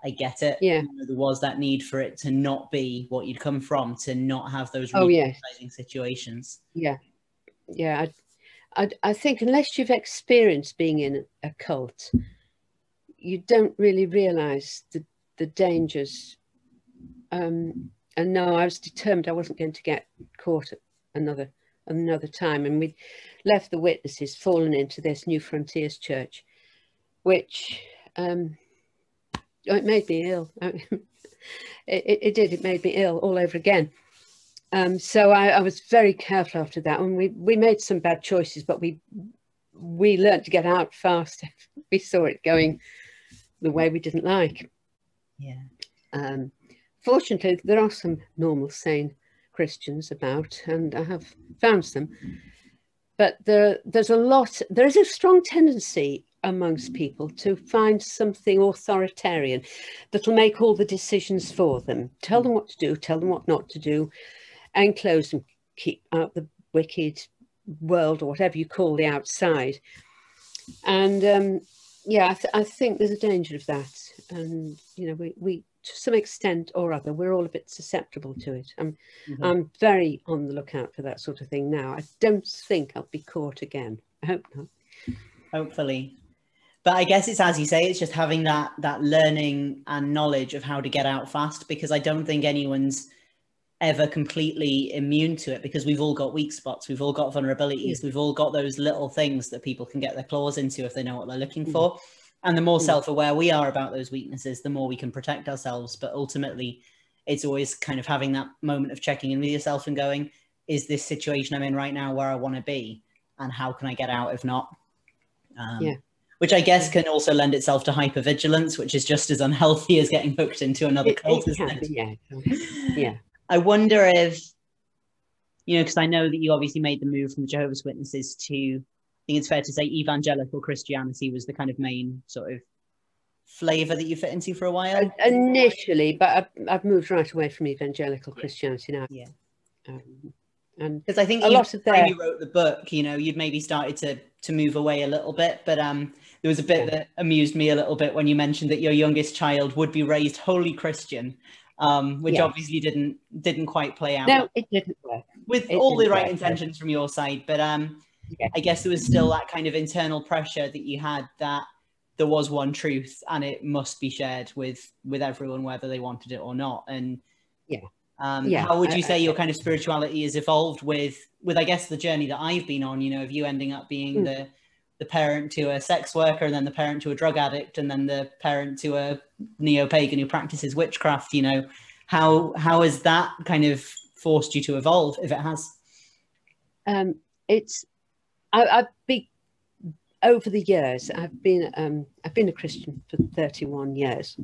I get it. Yeah. You know, there was that need for it to not be what you'd come from, to not have those oh, yeah. situations. Yeah. Yeah. I, I, I think unless you've experienced being in a cult, you don't really realize the, the dangers. Um, and no, I was determined I wasn't going to get caught another another time. And we left the witnesses fallen into this New Frontiers Church, which um, oh, it made me ill. <laughs> it, it, did, it made me ill all over again. Um, so I, I, was very careful after that. And we, we made some bad choices, but we we learned to get out fast. <laughs> we saw it going the way we didn't like. Yeah. Um, fortunately, there are some normal, sane Christians about, and I have found some. But there, there's a lot, there is a strong tendency amongst people to find something authoritarian that'll make all the decisions for them, tell them what to do, tell them what not to do, and close and keep out the wicked world or whatever you call the outside. And um, yeah, I, th I, think there's a danger of that. And, you know, we, we, to some extent or other, we're all a bit susceptible to it. I'm, mm -hmm. I'm very on the lookout for that sort of thing now. I don't think I'll be caught again. I hope not. Hopefully but I guess it's as you say, it's just having that that learning and knowledge of how to get out fast because I don't think anyone's ever completely immune to it because we've all got weak spots, we've all got vulnerabilities, mm. we've all got those little things that people can get their claws into if they know what they're looking mm. for. And the more mm. self-aware we are about those weaknesses, the more we can protect ourselves. But ultimately, it's always kind of having that moment of checking in with yourself and going, is this situation I'm in right now where I want to be? And how can I get out if not? Um, yeah which I guess can also lend itself to hypervigilance, which is just as unhealthy as getting hooked into another it, cult, it? Yeah. yeah. I wonder if, you know, because I know that you obviously made the move from the Jehovah's Witnesses to, I think it's fair to say evangelical Christianity was the kind of main sort of flavor that you fit into for a while? Initially, but I've, I've moved right away from evangelical yeah. Christianity now. Yeah. Um, And because I think a lot of when their- you wrote the book, you know, you'd maybe started to to move away a little bit, but um, there was a bit Yeah. that amused me a little bit when you mentioned that your youngest child would be raised wholly Christian, um, which Yeah. obviously didn't didn't quite play out no, it didn't work. with it all the right work, intentions from your side, but um, Yeah. I guess there was still that kind of internal pressure that you had that there was one truth and it must be shared with with everyone whether they wanted it or not. And Yeah. um, Yeah, how would you say I- your kind of spirituality has evolved with with I guess the journey that I've been on? You know, of you ending up being Mm. the the parent to a sex worker and then the parent to a drug addict and then the parent to a neo-pagan who practices witchcraft you know how how has that kind of forced you to evolve if it has um, it's I, I've been over the years. I've been um, I've been a Christian for thirty one years,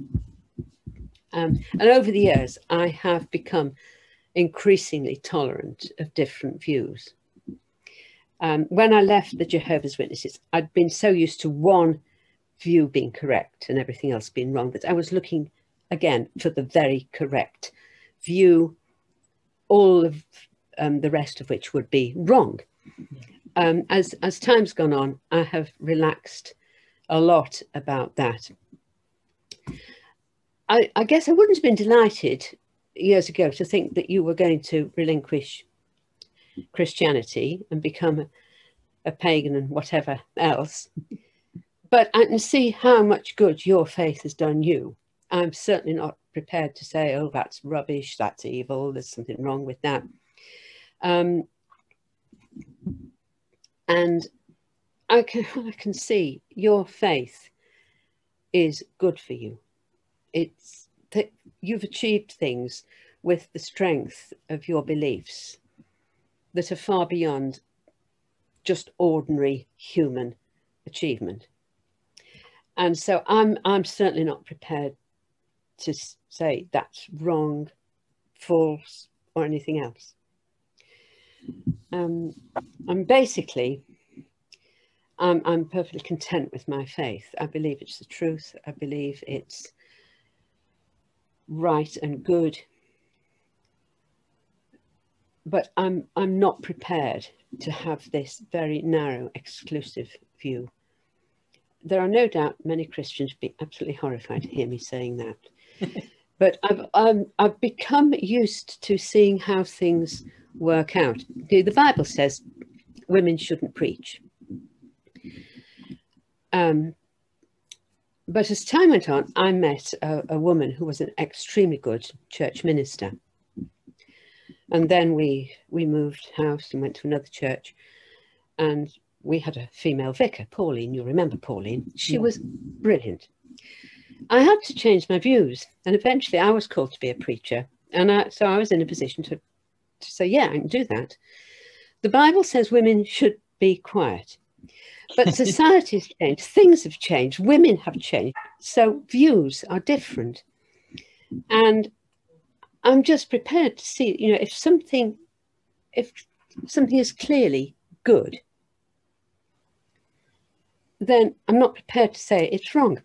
um, and over the years I have become increasingly tolerant of different views. Um, when I left the Jehovah's Witnesses, I'd been so used to one view being correct and everything else being wrong that I was looking again for the very correct view, all of um, the rest of which would be wrong. Um, as as time's gone on, I have relaxed a lot about that. I, I guess I wouldn't have been delighted years ago to think that you were going to relinquish Christianity and become a, pagan and whatever else. But I can see how much good your faith has done you. I'm certainly not prepared to say, oh, that's rubbish, that's evil, there's something wrong with that. Um, and I can, <laughs> I can see your faith is good for you. It's that you've achieved things with the strength of your beliefs that are far beyond just ordinary human achievement. And so I'm I'm certainly not prepared to say that's wrong, false, or anything else. Um, I'm basically I'm I'm perfectly content with my faith. I believe it's the truth. I believe it's right and good. But I'm I'm not prepared to have this very narrow, exclusive view. There are no doubt many Christians would be absolutely horrified to hear me saying that. <laughs> but I've um, I've become used to seeing how things work out. The, Bible says women shouldn't preach. Um, but as time went on, I met a, a woman who was an extremely good church minister. And then we we moved house and went to another church, and we had a female vicar, Pauline. You remember Pauline? She was brilliant. I had to change my views, and eventually I was called to be a preacher, and I, so I was in a position to to say, yeah, I can do that. The Bible says women should be quiet, but <laughs> society's changed, things have changed, women have changed, so views are different, and I'm just prepared to see, you know, if something, if something is clearly good, then I'm not prepared to say it's wrong.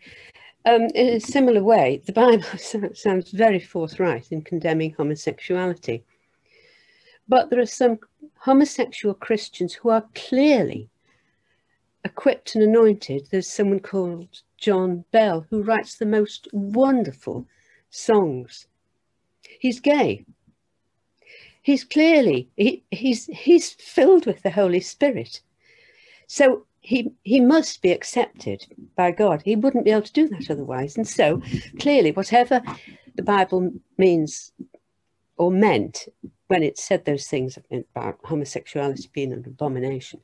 Um, in a similar way, the Bible <laughs> sounds very forthright in condemning homosexuality. But there are some homosexual Christians who are clearly equipped and anointed. There's someone called John Bell who writes the most wonderful songs. He's gay. He's clearly he, he's he's filled with the Holy Spirit. So he he must be accepted by God. He wouldn't be able to do that otherwise. And so clearly, whatever the Bible means or meant when it said those things about homosexuality being an abomination,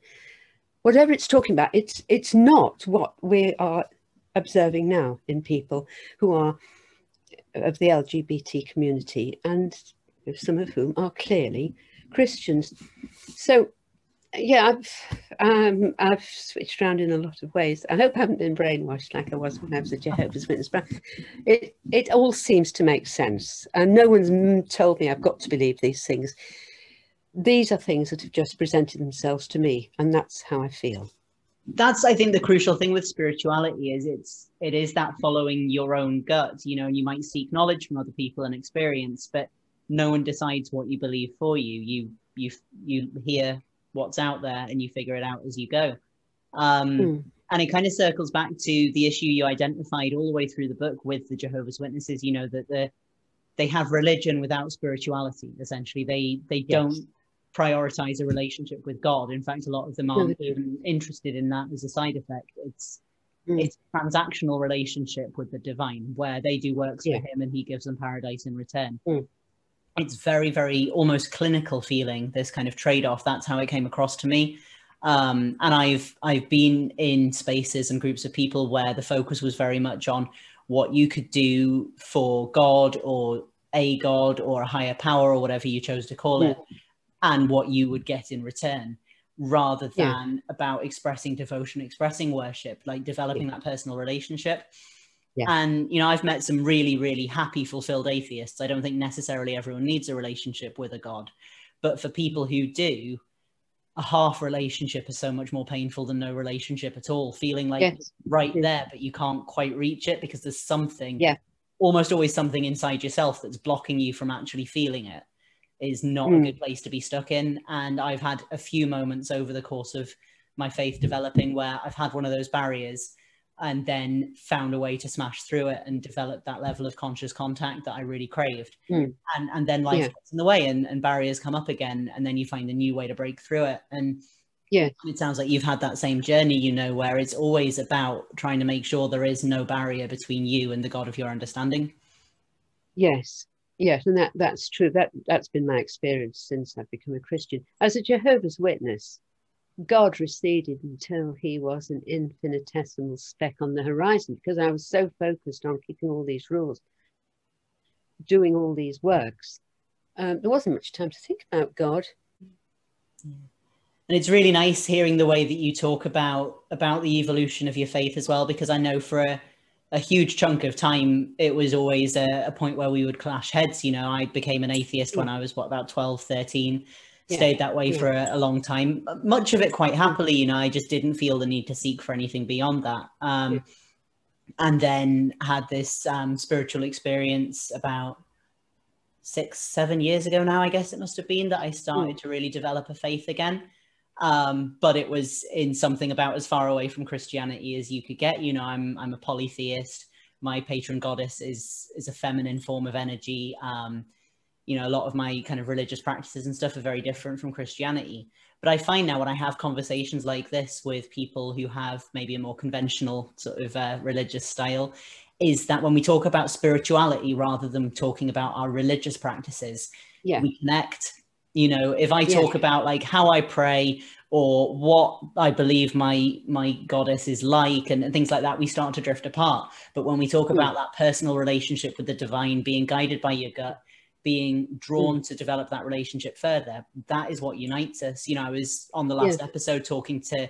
whatever it's talking about, it's it's not what we are observing now in people who are of the LGBT community, and some of whom are clearly Christians. So yeah, I've um, I've switched around in a lot of ways. I hope I haven't been brainwashed like I was when I was a Jehovah's Witness, but it it all seems to make sense, and no one's told me I've got to believe these things. These are things that have just presented themselves to me, and that's how I feel. That's i think the crucial thing with spirituality is it's it is that following your own gut you know and you might seek knowledge from other people and experience but no one decides what you believe for you you you you hear what's out there and you figure it out as you go. Um, mm. And it kind of circles back to the issue you identified all the way through the book with the Jehovah's Witnesses. You know that the they have religion without spirituality. Essentially, they they yes. don't prioritize a relationship with God. In fact, a lot of them aren't even interested in that as a side effect. It's mm. it's transactional relationship with the divine where they do works yeah. for him and he gives them paradise in return. Mm. It's very, very almost clinical feeling, this kind of trade-off. That's how it came across to me. Um, and I've I've been in spaces and groups of people where the focus was very much on what you could do for God or a God or a higher power or whatever you chose to call it, mm. And what you would get in return rather than yeah. about expressing devotion, expressing worship, like developing yeah. that personal relationship. Yeah. And, you know, I've met some really, really happy, fulfilled atheists. I don't think necessarily everyone needs a relationship with a God. But for people who do, a half relationship is so much more painful than no relationship at all. Feeling like yes. right there, but you can't quite reach it because there's something, yeah. almost always something inside yourself that's blocking you from actually feeling it is not mm. a hmm. good place to be stuck in. And I've had a few moments over the course of my faith developing where I've had one of those barriers and then found a way to smash through it and develop that level of conscious contact that I really craved. Mm. And and then life yeah. gets in the way and, and barriers come up again and then you find a new way to break through it. And yeah, it sounds like you've had that same journey, you know, where it's always about trying to make sure there is no barrier between you and the God of your understanding. Yes, Yes, and that, that's true. That that's been my experience since I've become a Christian. As a Jehovah's Witness, God receded until he was an infinitesimal speck on the horizon because I was so focused on keeping all these rules, doing all these works. Um, there wasn't much time to think about God. And it's really nice hearing the way that you talk about about the evolution of your faith as well, because I know for a a huge chunk of time it was always a, a, point where we would clash heads you know i became an atheist when i was what about 12 13 yeah. stayed that way yeah. for a, a, long time much of it quite happily you know i just didn't feel the need to seek for anything beyond that um, and then had this um, spiritual experience about six seven years ago now i guess it must have been that i started mm. to really develop a faith again um, but it was in something about as far away from Christianity as you could get. You know, I'm I'm a polytheist. My patron goddess is is a feminine form of energy. Um, you know, a lot of my kind of religious practices and stuff are very different from Christianity. But I find now when I have conversations like this with people who have maybe a more conventional sort of uh, religious style, is that when we talk about spirituality rather than talking about our religious practices, yeah. we connect you know if i talk yeah. about like how i pray or what i believe my my goddess is like and, and things like that we start to drift apart but when we talk mm. about that personal relationship with the divine being guided by your gut being drawn mm. to develop that relationship further that is what unites us you know i was on the last yeah. episode talking to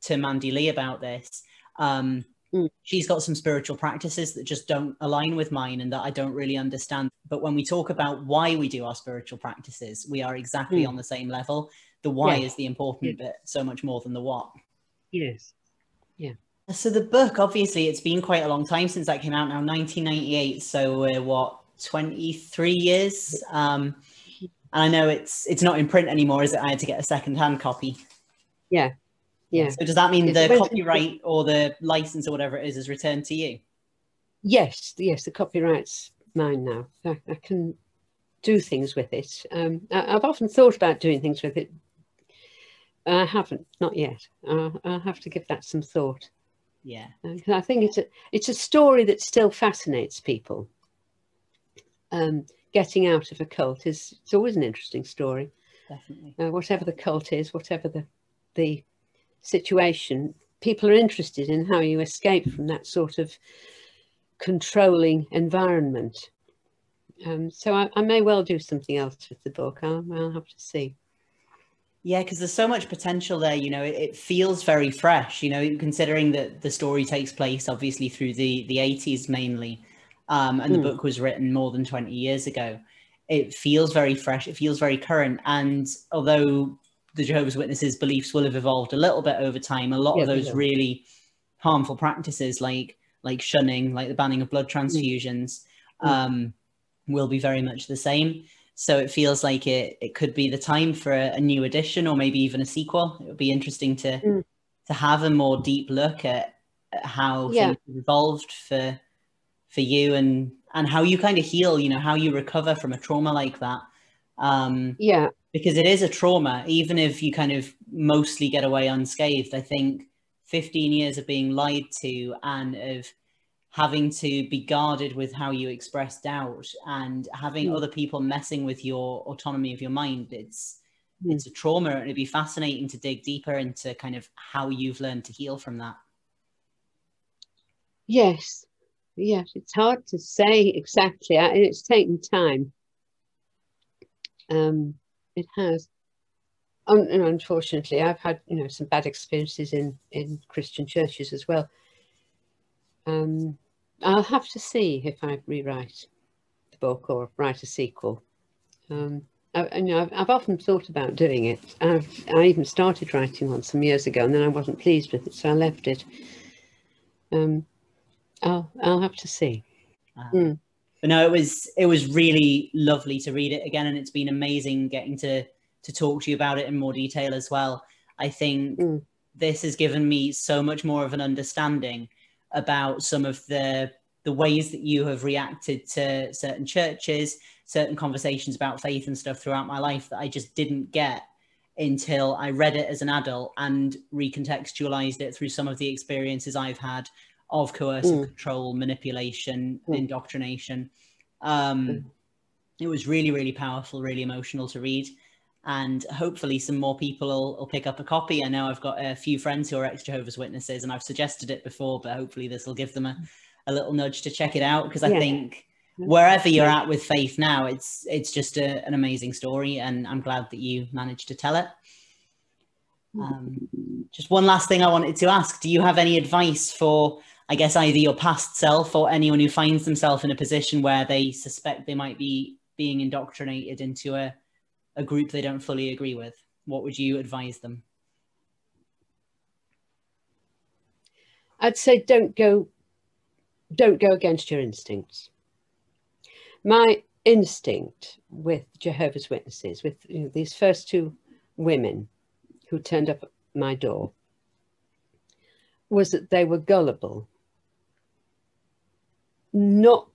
to mandy lee about this um Mm. She's got some spiritual practices that just don't align with mine and that I don't really understand. But when we talk about why we do our spiritual practices, we are exactly mm. on the same level. The why is the important bit, so much more than the what. Yes. Yeah. So the book, obviously, it's been quite a long time since that came out now, 1998. So we're what, 23 years? Um, and I know it's it's not in print anymore, is it? I had to get a second-hand copy. Yeah, yeah. So does that mean the copyright or the license or whatever it is is returned to you? Yes, yes, the copyright's mine now. I, I can do things with it. Um, I, have often thought about doing things with it. I haven't, not yet. Uh, I'll have to give that some thought. Yeah, uh, I think it's a it's a story that still fascinates people. Um, getting out of a cult is it's always an interesting story. Definitely. Uh, whatever the cult is, whatever the the situation, people are interested in how you escape from that sort of controlling environment. Um, so I, I, may well do something else with the book. I'll, I'll have to see. Yeah, because there's so much potential there. You know, it, it, feels very fresh. You know, considering that the story takes place obviously through the the 80s mainly, um, and mm. the hmm. book was written more than 20 years ago. It feels very fresh. It feels very current. And although the Jehovah's Witnesses beliefs will have evolved a little bit over time. A lot yeah, of those really harmful practices, like like shunning, like the banning of blood transfusions, mm. um, will be very much the same. So it feels like it, it could be the time for a, a new edition or maybe even a sequel. It would be interesting to mm. to have a more deep look at, at how yeah. things evolved for for you and and how you kind of heal, you know, how you recover from a trauma like that. Um, yeah. Because it is a trauma, even if you kind of mostly get away unscathed. I think 15 years of being lied to and of having to be guarded with how you express doubt and having mm. other people messing with your autonomy of your mind it's mm. it's a trauma and it'd be fascinating to dig deeper into kind of how you've learned to heal from that yes yes it's hard to say exactly and it's taken time um it has Un- unfortunately i've had you know some bad experiences in in christian churches as well um, I'll have to see if I rewrite the book or write a sequel. Um, I, you know, I've, I've, often thought about doing it. I've, I even started writing one some years ago, and then I wasn't pleased with it, so I left it. Um, I'll I'll have to see. Uh, mm. But no, it was it was really lovely to read it again, and it's been amazing getting to to talk to you about it in more detail as well. I think mm. this has given me so much more of an understanding about some of the the ways that you have reacted to certain churches, certain conversations about faith and stuff throughout my life that I just didn't get until I read it as an adult and recontextualized it through some of the experiences I've had of coercive mm. control, manipulation, mm. indoctrination. Um, mm. It was really, really powerful, really emotional to read and hopefully some more people will, will, pick up a copy. I know I've got a few friends who are ex Jehovah's Witnesses, and I've suggested it before, but hopefully this will give them a, a little nudge to check it out because I yeah. think wherever you're at with faith now, it's it's just a, an amazing story, and I'm glad that you managed to tell it. Um, just one last thing I wanted to ask: Do you have any advice for, I guess, either your past self or anyone who finds themselves in a position where they suspect they might be being indoctrinated into a a group they don't fully agree with? What would you advise them? I'd say don't go don't go against your instincts. My instinct with Jehovah's Witnesses, with you know, these first two women who turned up at my door, was that they were gullible, not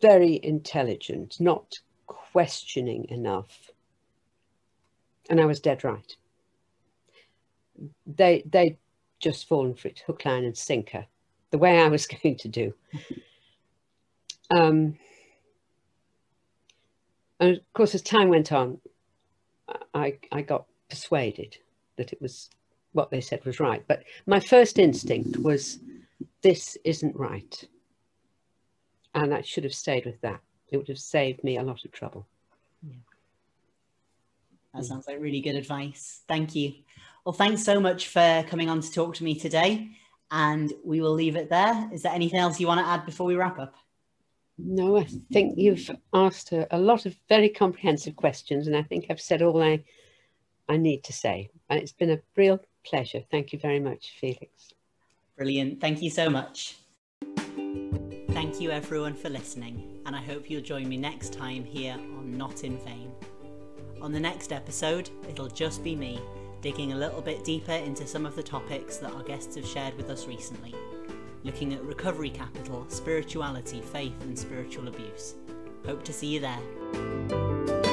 very intelligent, not questioning enough, and I was dead right. They they just fallen for it, hook, line, and sinker, the way I was <laughs> going to do. Um, and of course, as time went on, I I got persuaded that it was what they said was right. But my first instinct was, this isn't right, and I should have stayed with that. It would have saved me a lot of trouble. Yeah. That sounds like really good advice. Thank you. Well, thanks so much for coming on to talk to me today. And we will leave it there. Is there anything else you want to add before we wrap up? No, I think you've asked a, a lot of very comprehensive questions, and I think I've said all I, I need to say. And it's been a real pleasure. Thank you very much, Felix. Brilliant. Thank you so much. Thank you, everyone, for listening, and I hope you'll join me next time here on Not in Vein. On the next episode, it'll just be me, digging a little bit deeper into some of the topics that our guests have shared with us recently, looking at recovery capital, spirituality, faith, and spiritual abuse. Hope to see you there.